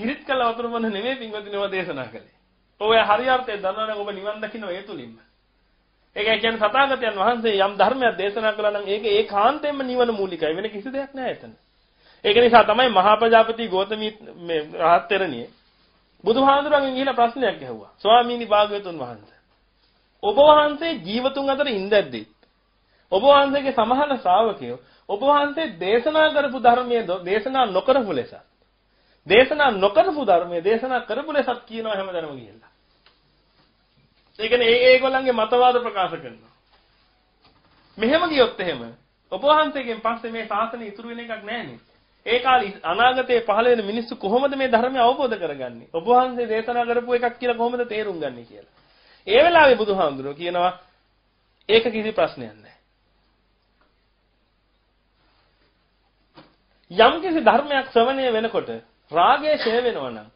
පිරිත් කළ වතුර මොන නෙමෙයි පින්වතුනිව දේශනා කළේ. ඔය හරියර්ථය දන්නවනම් ඔබ නිවන් දකින්න ඒ තුලින්ම. ඒකයි කියන්නේ සතාගතයන් වහන්සේ යම් ධර්මයක් දේශනා කළා නම් ඒක ඒකාන්තයෙන්ම නිවන මූලිකයි. වෙන කිසි දෙයක් නැහැ එතන. ඒක නිසා තමයි මහා ප්‍රජාපති ගෝතමී මේ රහත් තෙරණිය බුදුහාඳුරන්ගෙන් ගිහිලා ප්‍රශ්නයක් ඇහුවා. ස්වාමීනි භාග්‍යවතුන් වහන්සේ. ඔබ වහන්සේ ජීවතුන් අතර ඉඳද්දී ඔබ වහන්සේගේ සමහර ශ්‍රාවකයෝ ඔබ වහන්සේ දේශනා කරපු ධර්මයේ දේශනා නොකරපු ලෙස දේශනා නොකරපු ධර්මයේ දේශනා කරපු ලෙසත් කියනවා හැමදැනම ගිහිල්ලා. ඒ කියන්නේ ඒ ඒගොල්ලන්ගේ මතවාද ප්‍රකාශ කරනවා. මෙහෙම ගියොත් එහෙම ඔබ වහන්සේගෙන් පස්සේ මේ ශාසනය ඉතුරු වෙන එකක් නැහැනේ. ඒ කාලේ අනාගතයේ පහළ වෙන මිනිස්සු කොහොමද මේ ධර්මය අවබෝධ කරගන්නේ? ඔබ වහන්සේ දේශනා කරපු එකක් කියලා කොහොමද තේරුම් ගන්නේ කියලා. ඒ වෙලාවේ බුදුහාමුදුරුවෝ කියනවා ඒක කිසි ප්‍රශ්නයක් නැහැ. යම් කිසි ධර්මයක් ශ්‍රවණය වෙනකොට රාගය ඡය වෙනවා නම්,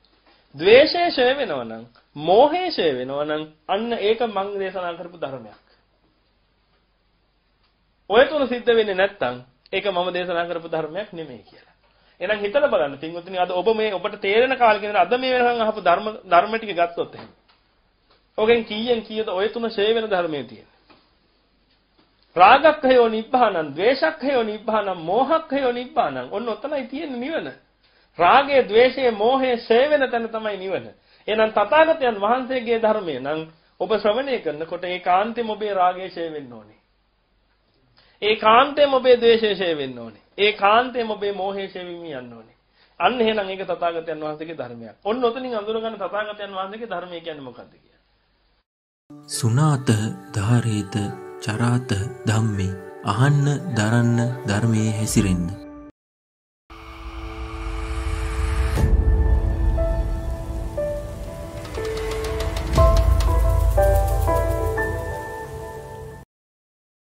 ద్వේෂය ඡය වෙනවා නම්, මෝහය ඡය වෙනවා නම් අන්න ඒක මං දේශනා කරපු ධර්මයක්. ඔය තුන සිද්ධ වෙන්නේ නැත්නම් ඒක මම දේශනා කරපු ධර්මයක් නෙමෙයි කියලා. එහෙනම් හිතලා බලන්න පින්වතුනි අද ඔබ මේ ඔබට තේරෙන කාලෙක ඉඳන් අද මේ වෙනකන් අහපු ධර්ම ධර්ම ටික ගත්තොත් එහෙනම්. ඔගෙන් කීයෙන් කීයද ඔය තුන ෂේ වෙන ධර්මයේ තියෙන්නේ. රාගක්ඛයෝ නිබ්බානං, ද්වේෂක්ඛයෝ නිබ්බානං, මෝහක්ඛයෝ නිබ්බානං. ඔන්න ඔතනයි තියෙන්නේ නිවන. රාගය, ද්වේෂය, මොහය ෂේ වෙන තැන තමයි නිවන. එහෙනම් තථාගතයන් වහන්සේගේ ධර්මය නම් ඔබ ශ්‍රවණය කරනකොට ඒකාන්තයෙන් ඔබේ රාගය ෂේ වෙන්න ඕනේ. ඒකාන්තයෙන් ඔබේ ද්වේෂය ෂේ වෙන්න ඕනේ. ඒකාන්තයෙන් ඔබේ මෝහය ෂේ වෙමින් යන්න ඕනේ. අන්න එහෙනම් ඒක තථාගතයන් වහන්සේගේ ධර්මයක්. ඔන්න ඔතනින් අඳුරගන්න තථාගතයන් වහන්සේගේ ධර්මය කියන්නේ මොකක්ද කියලා. සුනාත ධාරේත චරාත ධම්මේ අහන්න දරන්න ධර්මයේ හැසිරෙන්න